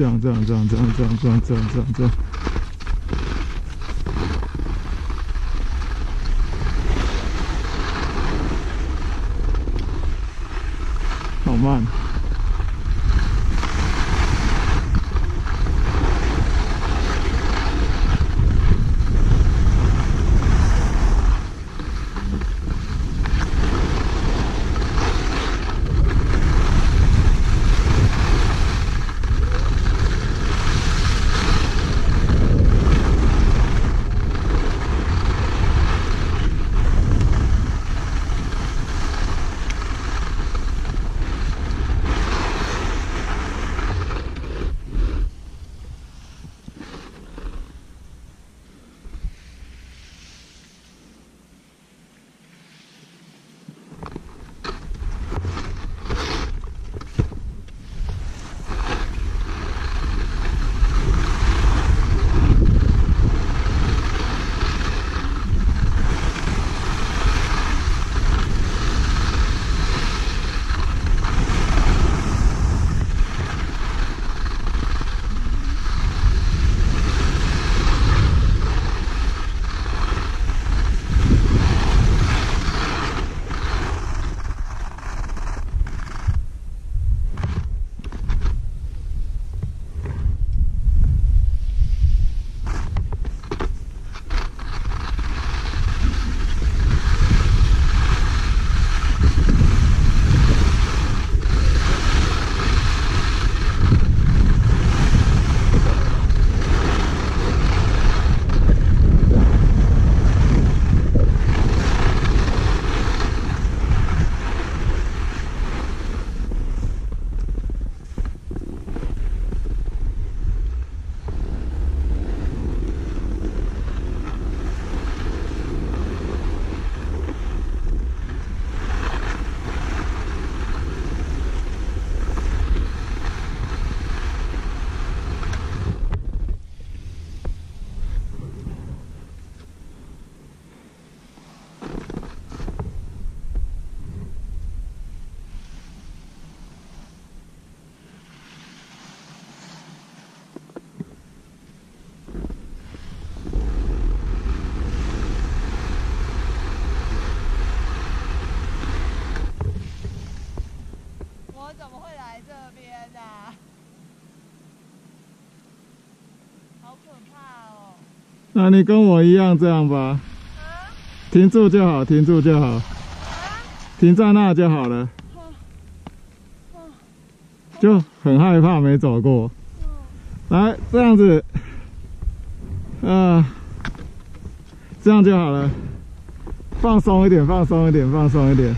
Speaker 2: 这样，这样，这样，这样，这样，这样，这样，这样，
Speaker 10: 好。慢。
Speaker 2: 那你跟我一样这样吧，停住就好，停住就好，停在那就好了。就很害怕没走过，来这样子，啊、这样就好了，放松一点，放松一点，放松一点，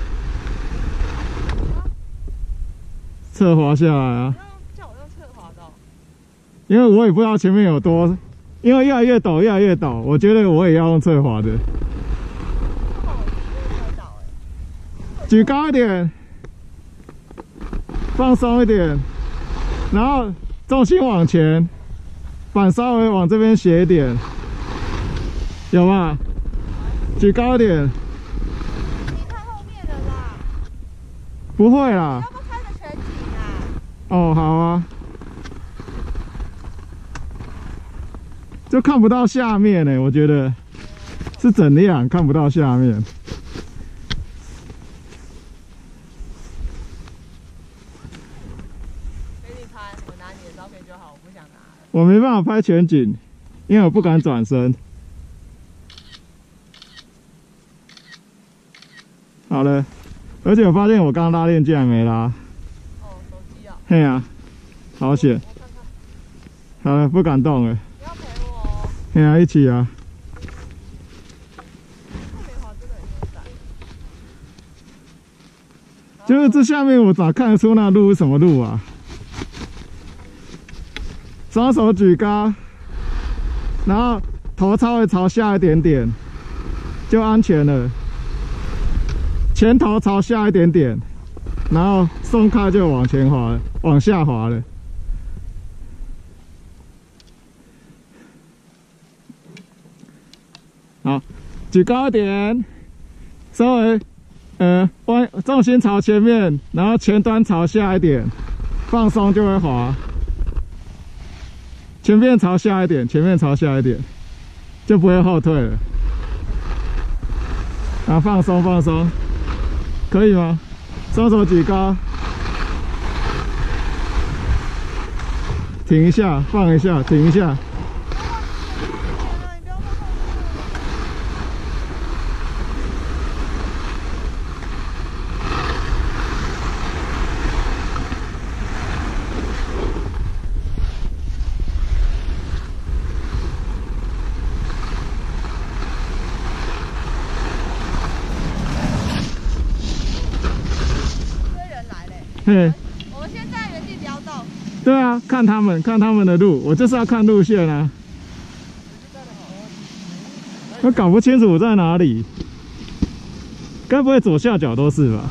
Speaker 2: 侧滑下来啊。
Speaker 10: 叫我用侧滑道。
Speaker 2: 因为我也不知道前面有多，因为越来越陡，越来越陡，我觉得我也要用侧滑的，举高一点，放松一点，然后重心往前，板稍微往这边斜一点，有吗？举高一点，
Speaker 10: 你看后面的啦，
Speaker 2: 不会啦。
Speaker 10: 要，不要开个全景啊？
Speaker 2: 哦，好啊，就看不到下面呢，我觉得是怎样看不到下面。
Speaker 10: 给你拍，我拿你的照片就好，我不想拿了。
Speaker 2: 我没办法拍全景，因为我不敢转身。好了，而且我发现我刚刚拉链竟然没拉，
Speaker 10: 哦，手机啊，
Speaker 2: 嘿呀、好险！好了，不敢动了，
Speaker 10: 哦。
Speaker 2: 嘿呀、一起啊！就是这下面我咋看得出那路是什么路啊？双手举高，然后头稍微朝下一点点，就安全了。前头朝下一点点，然后松开就往前滑，往下滑了。好举高一点稍微呃弯重心朝前面然后前端朝下一点放松就会滑前面朝下一点前面朝下一点就不会后退了啊放松放松可以吗双手举高停一下放一下停一下嘿，
Speaker 1: 我们先在原地不要动。
Speaker 2: 对啊，看他们，看他们的路，我就是要看路线啊。我搞不清楚我在哪里，该不会左下角都是吧？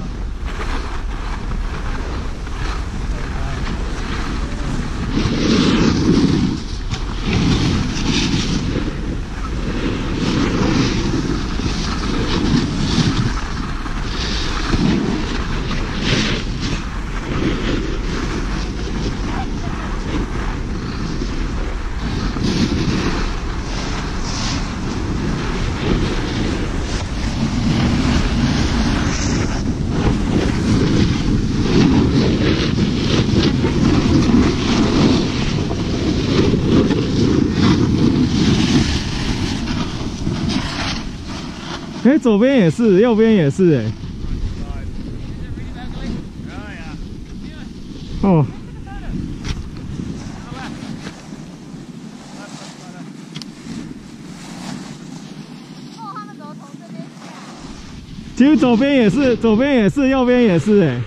Speaker 2: 左边也是，右边也是、哎。哦，
Speaker 1: 哦，他们怎么从这边下？
Speaker 2: 其实左边也是，左边也是，右边也是、哎。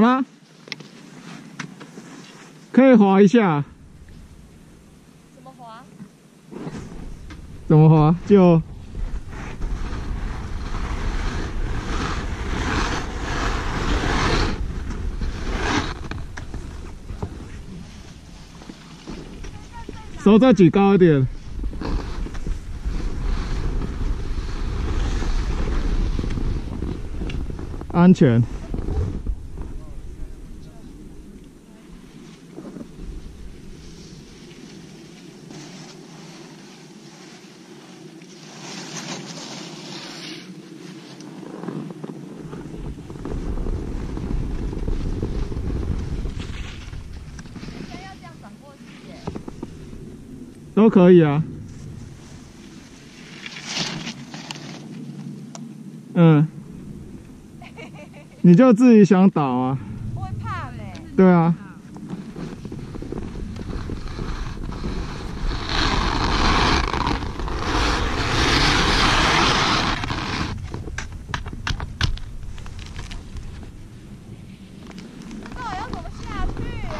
Speaker 2: 好了，可以滑一下。
Speaker 1: 怎么滑？
Speaker 2: 怎么滑？就手再举高一点。安全。
Speaker 1: 应该要这样转过去耶。
Speaker 2: 都可以啊。嗯，你就自己想倒啊。
Speaker 1: 我会怕嘞。
Speaker 2: 对啊。
Speaker 1: 那我要怎么下去啊？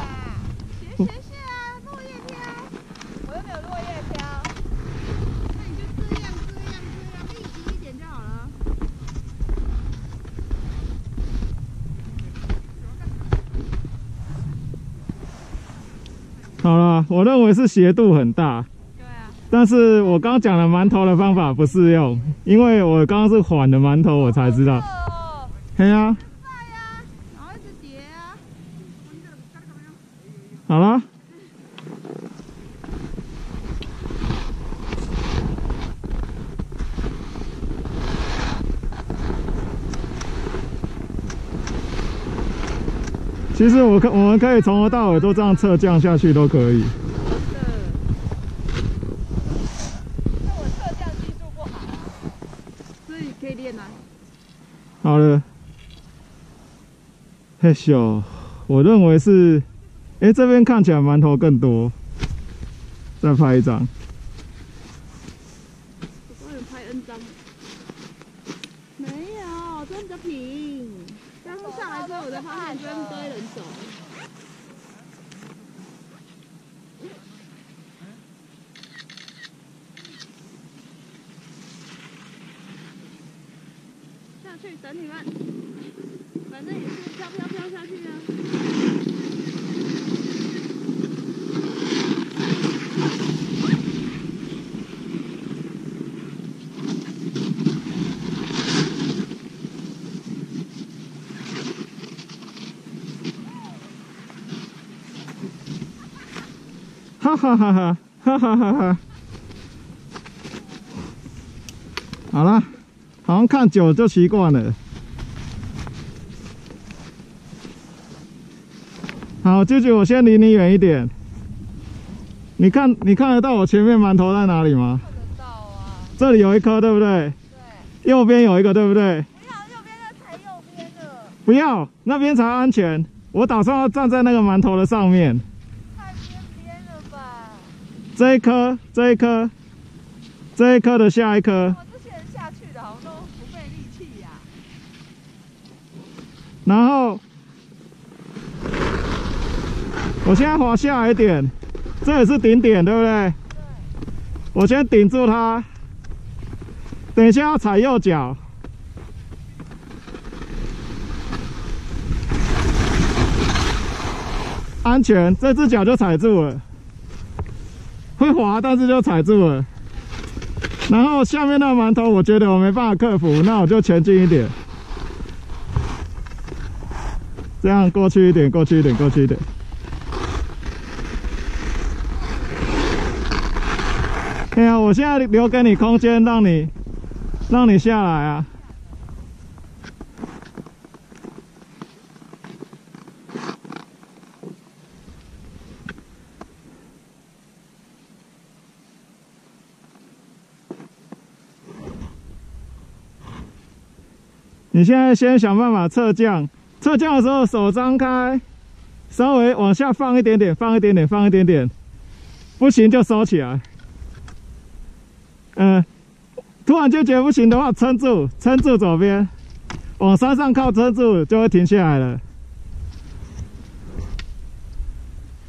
Speaker 1: 斜斜下啊，落叶飘。我又没有落叶飘。那你就这样这样这样，立即一点就好了。
Speaker 2: 好了，我认为是斜度很大，
Speaker 1: 对啊。
Speaker 2: 但是我刚讲的馒头的方法不适用，因为我刚刚是缓的馒头，我才知道。
Speaker 1: 哦，
Speaker 2: 嘿呀。好了。其实我可我们可以从头到尾都这样侧降下去都可以。
Speaker 1: 小，我
Speaker 2: 认为是，哎，这边看起来馒头更多。再拍一张。
Speaker 1: 多人拍 N 张，没有，真的平。刚下来之后，我在发现一堆人走。
Speaker 10: 下去等你们。反正也是飘飘飘下去啊。
Speaker 2: 哈哈哈哈哈哈哈哈！好了，好像看久了就习惯了。好，舅舅，我先离你远一点。你看，你看得到我前面馒头在哪里吗？
Speaker 10: 看得到啊。
Speaker 2: 这里有一颗，对不对？
Speaker 10: 对。
Speaker 2: 右边有一个，对不对？
Speaker 10: 不要右边的踩右边的，
Speaker 2: 不要，那边才安全。我打算要站在那个馒头的上面。
Speaker 10: 太边边了吧？
Speaker 2: 这一颗，这一颗，这一颗的下一颗，
Speaker 10: 我这些人下去的好像都不费力气呀、
Speaker 2: 然后我现在滑下来一点，这也是顶点，对不对？我先顶住它，等一下要踩右脚。安全，这只脚就踩住了，会滑，但是就踩住了。然后下面那馒头，我觉得我没办法克服，那我就前进一点，这样过去一点，过去一点，过去一点。哎呀，我现在留给你空间，让你让你下来啊。你现在先想办法侧降，侧降的时候手张开，稍微往下放一点点，放一点点，放一点点，不行就收起来。嗯、突然就觉得不行的话，撑住，撑住左边，往山上靠，撑住就会停下来了。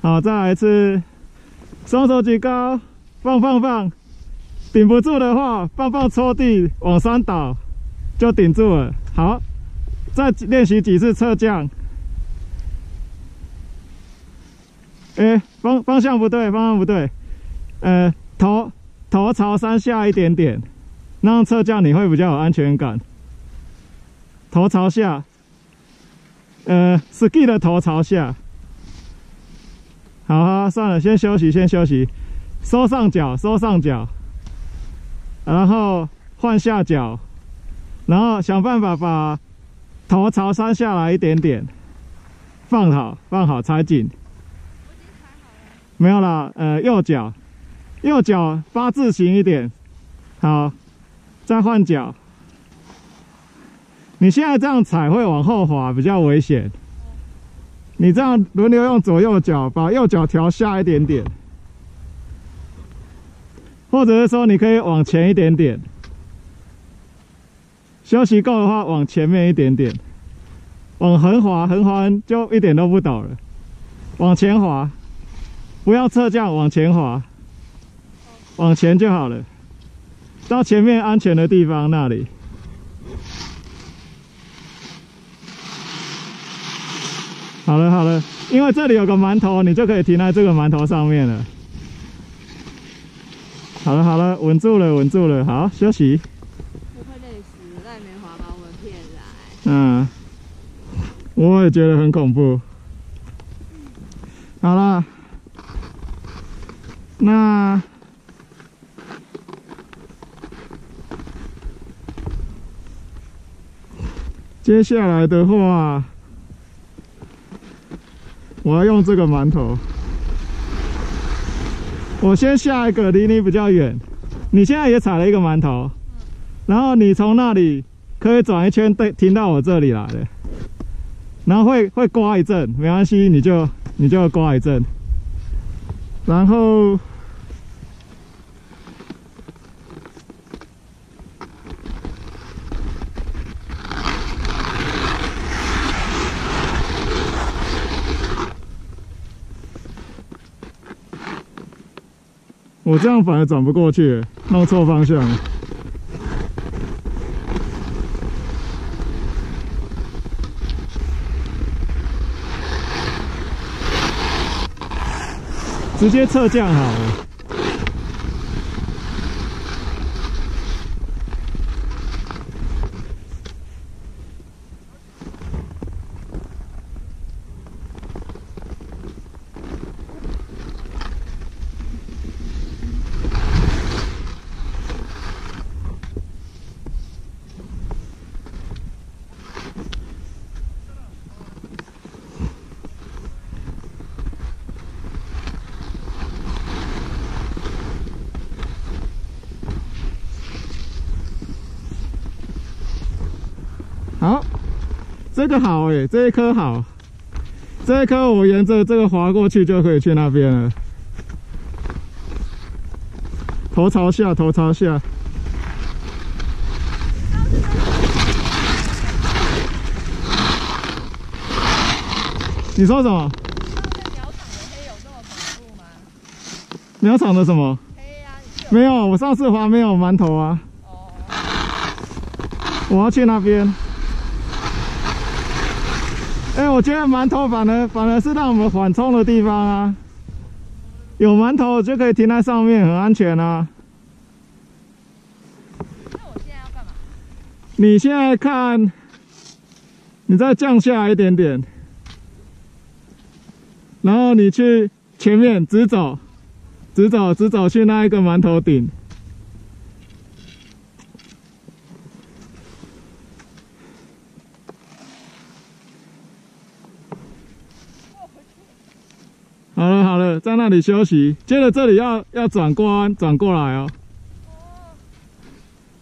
Speaker 2: 好，再来一次，双手举高，放放放，顶不住的话，放放戳地，往山倒，就顶住了。好，再练习几次侧降。哎、方方向不对，方向不对。呃，头头朝山下一点点，那样侧降你会比较有安全感。头朝下，呃，ski 的头朝下。好好，算了，先休息，先休息。收上脚，收上脚，然后换下脚。然后想办法把头朝山下来一点点，放好，放好，踩紧。没有啦，呃，右脚，右脚八字形一点，好，再换脚。你现在这样踩会往后滑，比较危险。你这样轮流用左右脚，把右脚调下一点点，或者是说你可以往前一点点。休息够的话，往前面一点点，往横滑，横滑就一点都不倒了。往前滑，不要侧降，往前滑，往前就好了。到前面安全的地方那里。好了好了，因为这里有个馒头，你就可以停在这个馒头上面了。好了好了，稳住了稳住了，好休息。
Speaker 10: 不会累死，赖梅华把我们骗来。
Speaker 2: 嗯，我也觉得很恐怖。好了，那接下来的话，我要用这个馒头。我先下一个离你比较远，你现在也踩了一个馒头，然后你从那里可以转一圈，对，停到我这里来了，然后会会刮一阵，没关系，你就你就刮一阵，然后我这样反而转不过去弄错方向。了直接侧降好了。这个好诶，这一颗好，这一颗我沿着这个滑过去就可以去那边了。头朝下，头朝下。你说什么？苗场的什么？没有，我上次滑没有馒头啊。我要去那边。哎、我觉得馒头反而反而是让我们缓冲的地方啊。有馒头就可以停在上面，很安全啊。
Speaker 10: 那我现在要干嘛？
Speaker 2: 你现在看，你再降下一点点，然后你去前面直走，直走直走去那一个馒头顶。好了，在那里休息。接着这里要要转过弯转过来哦，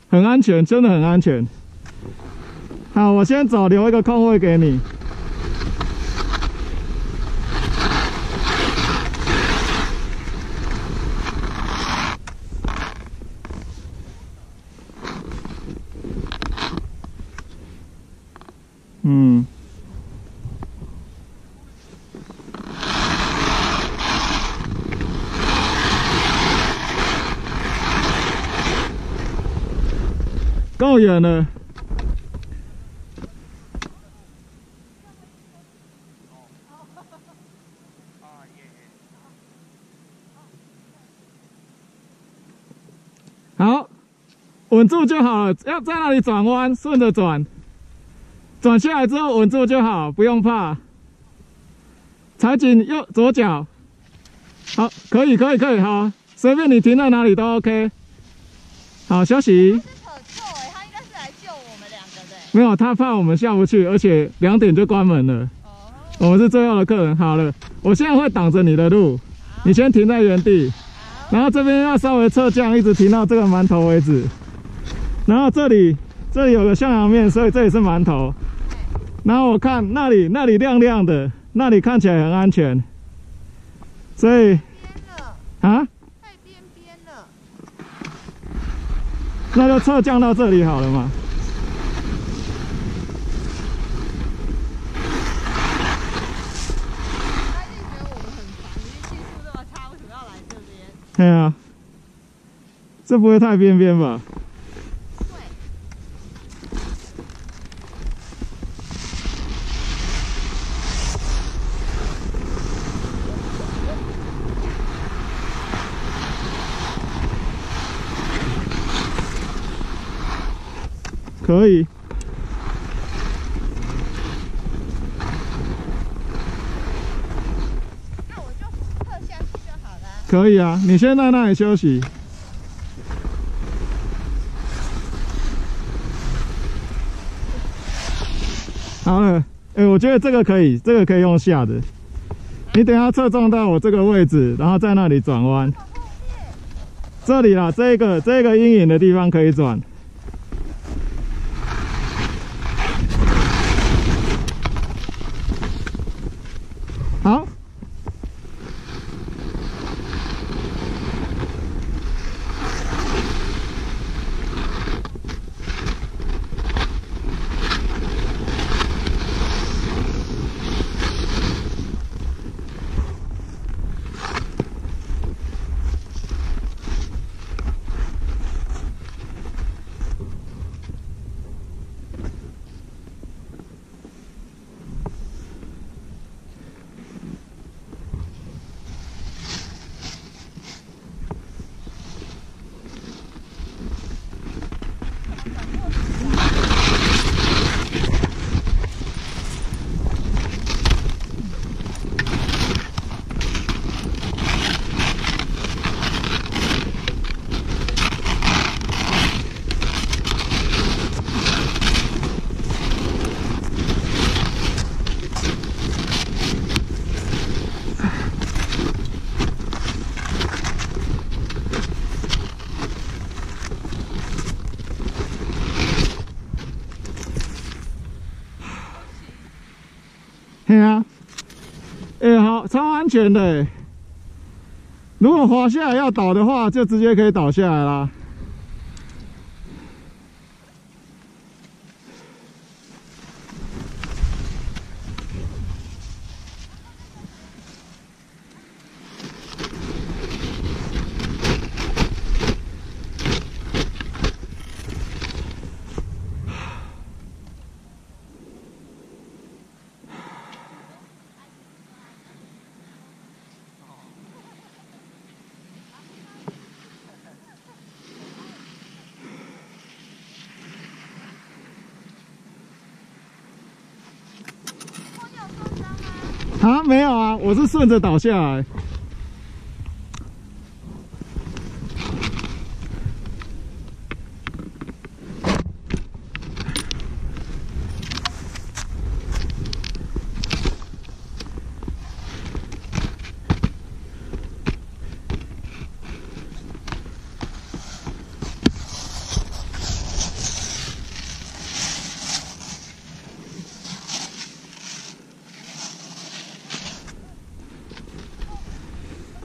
Speaker 2: 很安全，真的很安全。好，我先走，留一个空位给你。嗯。远了。好，稳住就好了。要在那里转弯，顺着转，转下来之后稳住就好，不用怕。踩紧右左脚。好，可以，可以，可以，好，随便你停在哪里都 OK。好，休息。
Speaker 10: 是可救哎，他应该是来救我们两个的哎。
Speaker 2: 没有，他怕我们下不去，而且两点就关门了。
Speaker 10: 哦，
Speaker 2: 我们是最后的客人。好了，我现在会挡着你的路，你先停在原地，然后这边要稍微侧降，一直停到这个馒头为止。然后这里这里有个向阳面，所以这里是馒头。然后我看那里那里亮亮的，那里看起来很安全，所以啊，
Speaker 10: 太边边了。
Speaker 2: 那就侧降到这里好了嘛。
Speaker 10: 他一定觉得我们很烦，因为技术这么差，为什么要来这边？
Speaker 2: 对啊，这不会太边边吧？可以。
Speaker 10: 那我就侧下去就好了。
Speaker 2: 可以啊，你先在那里休息。好了，哎、我觉得这个可以，这个可以用下的。你等下侧撞到我这个位置，然后在那里转弯。这里啦，这个这个阴影的地方可以转。全的。如果滑下来要倒的话，就直接可以倒下来啦。啊，没有啊，我是顺着倒下来。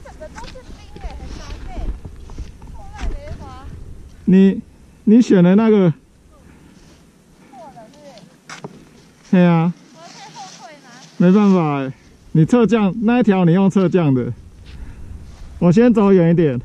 Speaker 10: 整个都是冰哎，很难哎，从来没滑
Speaker 2: 你你选的那个，
Speaker 10: 过了，对？
Speaker 2: 对啊，
Speaker 10: 我要退后退吗？
Speaker 2: 没办法欸，你侧降那一条你用侧降的，我先走远一点。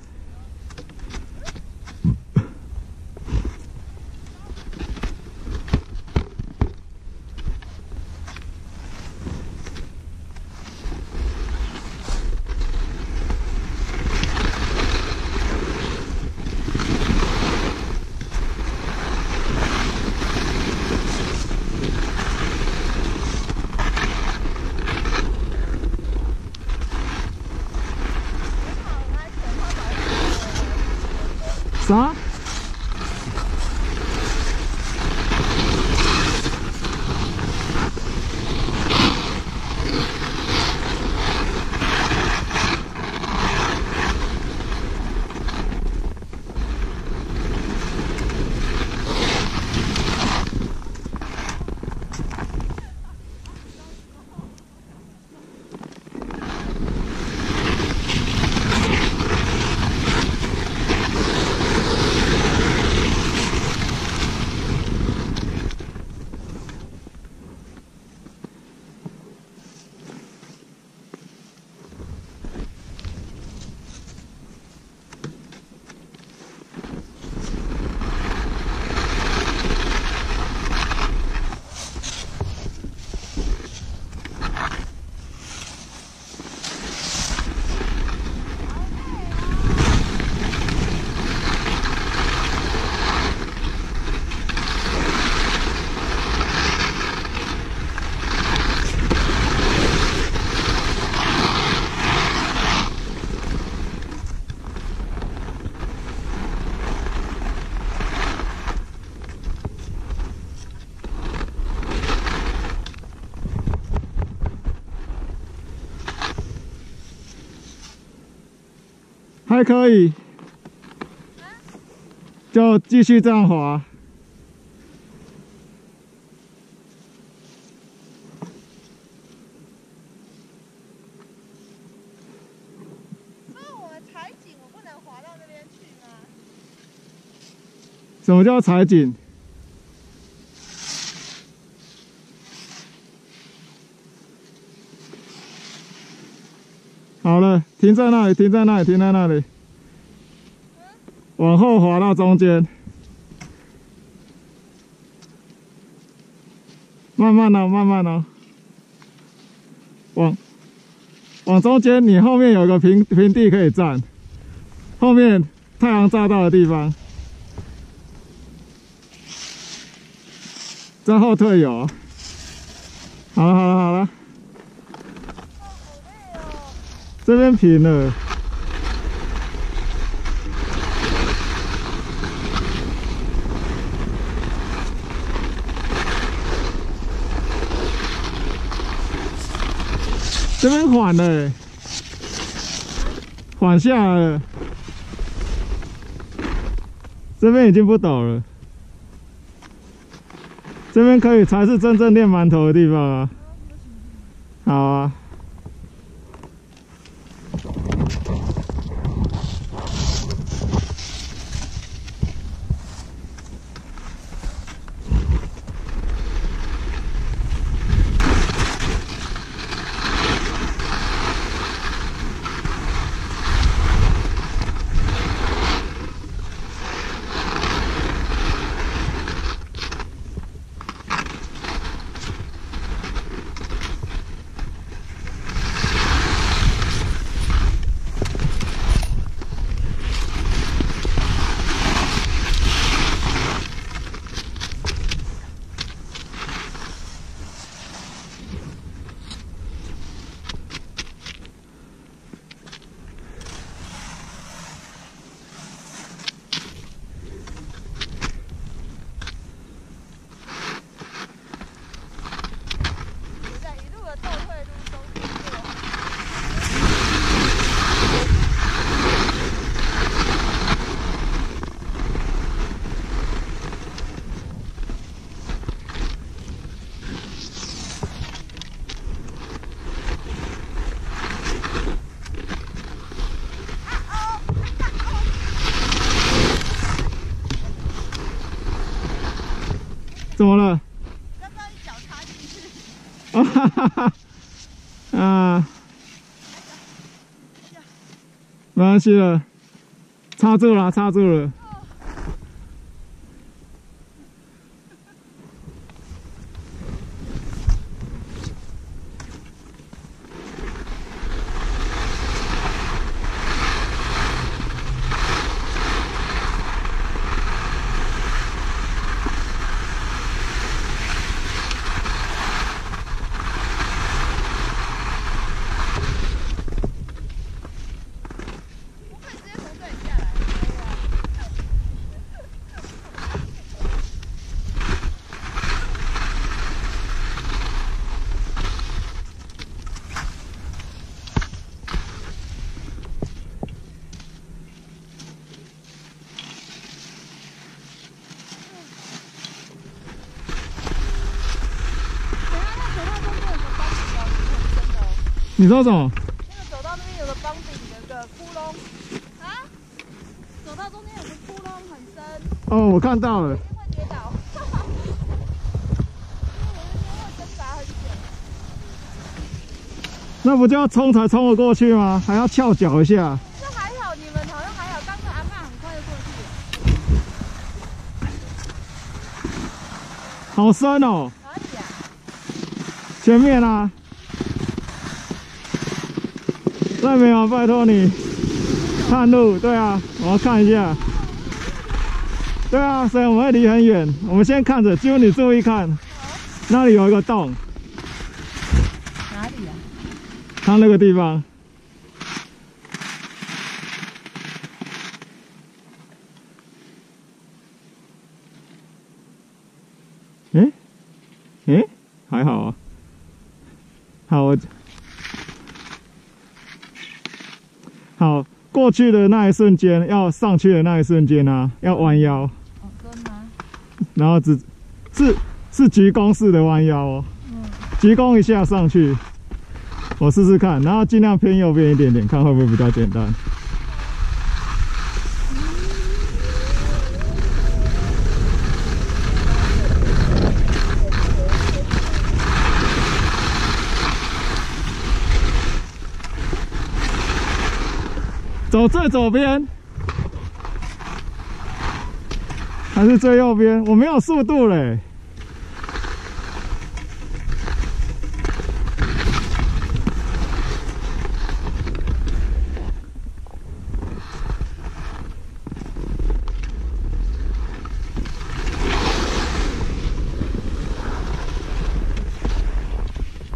Speaker 2: 还可以，就继续这样滑。
Speaker 10: 那我踩紧，我不能滑到那边去吗？
Speaker 2: 什么叫踩紧？好了，停在那里，停在那里，停在那里，往后滑到中间，慢慢的，慢慢的，往往中间，你后面有个平平地可以站，后面太阳照到的地方。再后退有。好了好了好了，这边平了。这边缓了，缓下来了。这边已经不陡了。这边可以才是真正练馒头的地方啊！么了？
Speaker 4: 刚刚一脚插进去，
Speaker 2: 啊哈哈哈！啊，没关系了，插住了，插住了。
Speaker 4: 我可以直接从这里下来，可以啊。等一下，那走到中间有个帮子哦，你很深的哦。
Speaker 2: 你说什么？
Speaker 4: 那个走到那边有个帮顶，有个窟窿啊，走到中间有个窟窿，很深，
Speaker 2: 哦，我看到了。
Speaker 4: 一定会跌倒。因为我那很久。
Speaker 2: 那不就要冲才冲得过去吗？还要翘脚一下。
Speaker 4: 这还好，你们好像还好，刚刚阿嬷很快就过去了。
Speaker 2: 好深哦，
Speaker 4: 哪里啊？
Speaker 2: 前面啊。再没有，拜托你探路。对啊，我要看一下。对啊，所以我们会离很远。我们先看着，就你注意看，那里有一个洞，
Speaker 1: 哪里啊？
Speaker 2: 他那个地方。诶，诶，还好啊。好，我去的那一瞬间，要上去的那一瞬间啊，要弯腰？然后只是是鞠躬式的弯腰哦，鞠躬一下上去，我试试看，然后尽量偏右边一点点，看会不会比较简单。走最左边，还是最右边？我没有速度嘞。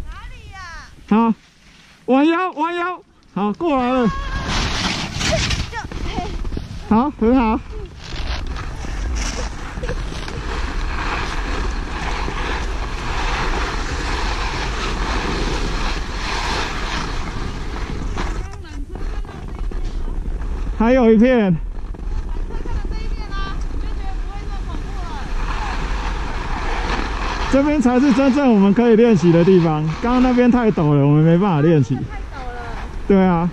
Speaker 4: 哪里呀？
Speaker 2: 好，弯腰，弯腰，好，过来好，很好。还有一片。
Speaker 4: 这
Speaker 2: 边才是真正我们可以练习的地方。刚刚那边太陡了，我们没办法练习。
Speaker 4: 太陡了。
Speaker 2: 对啊。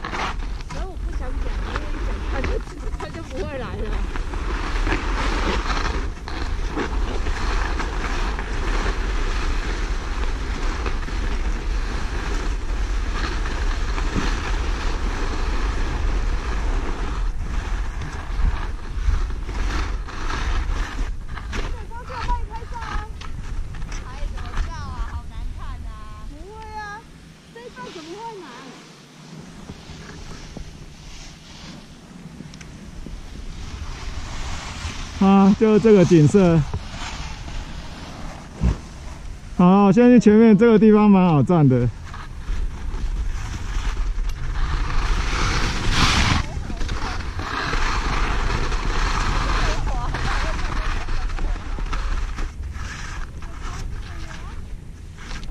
Speaker 4: 就这
Speaker 2: 个景色，好，现在去前面这个地方蛮好站的。
Speaker 4: Oh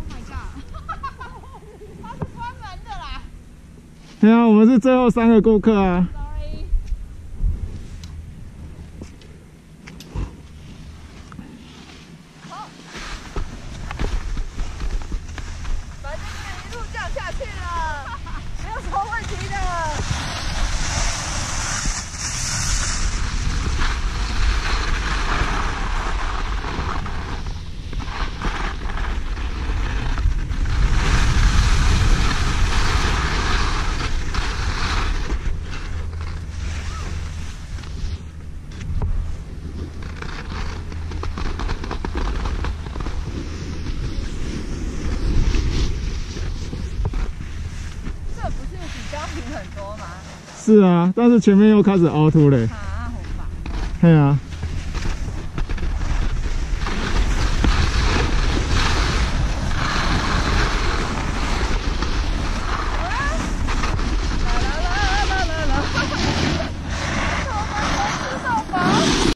Speaker 4: my 啦。
Speaker 2: 对啊，我们是最后三个顾客啊。
Speaker 4: 是
Speaker 2: 啊，但是前面又开始凹凸嘞。
Speaker 4: 啊，吧。
Speaker 2: 对啊。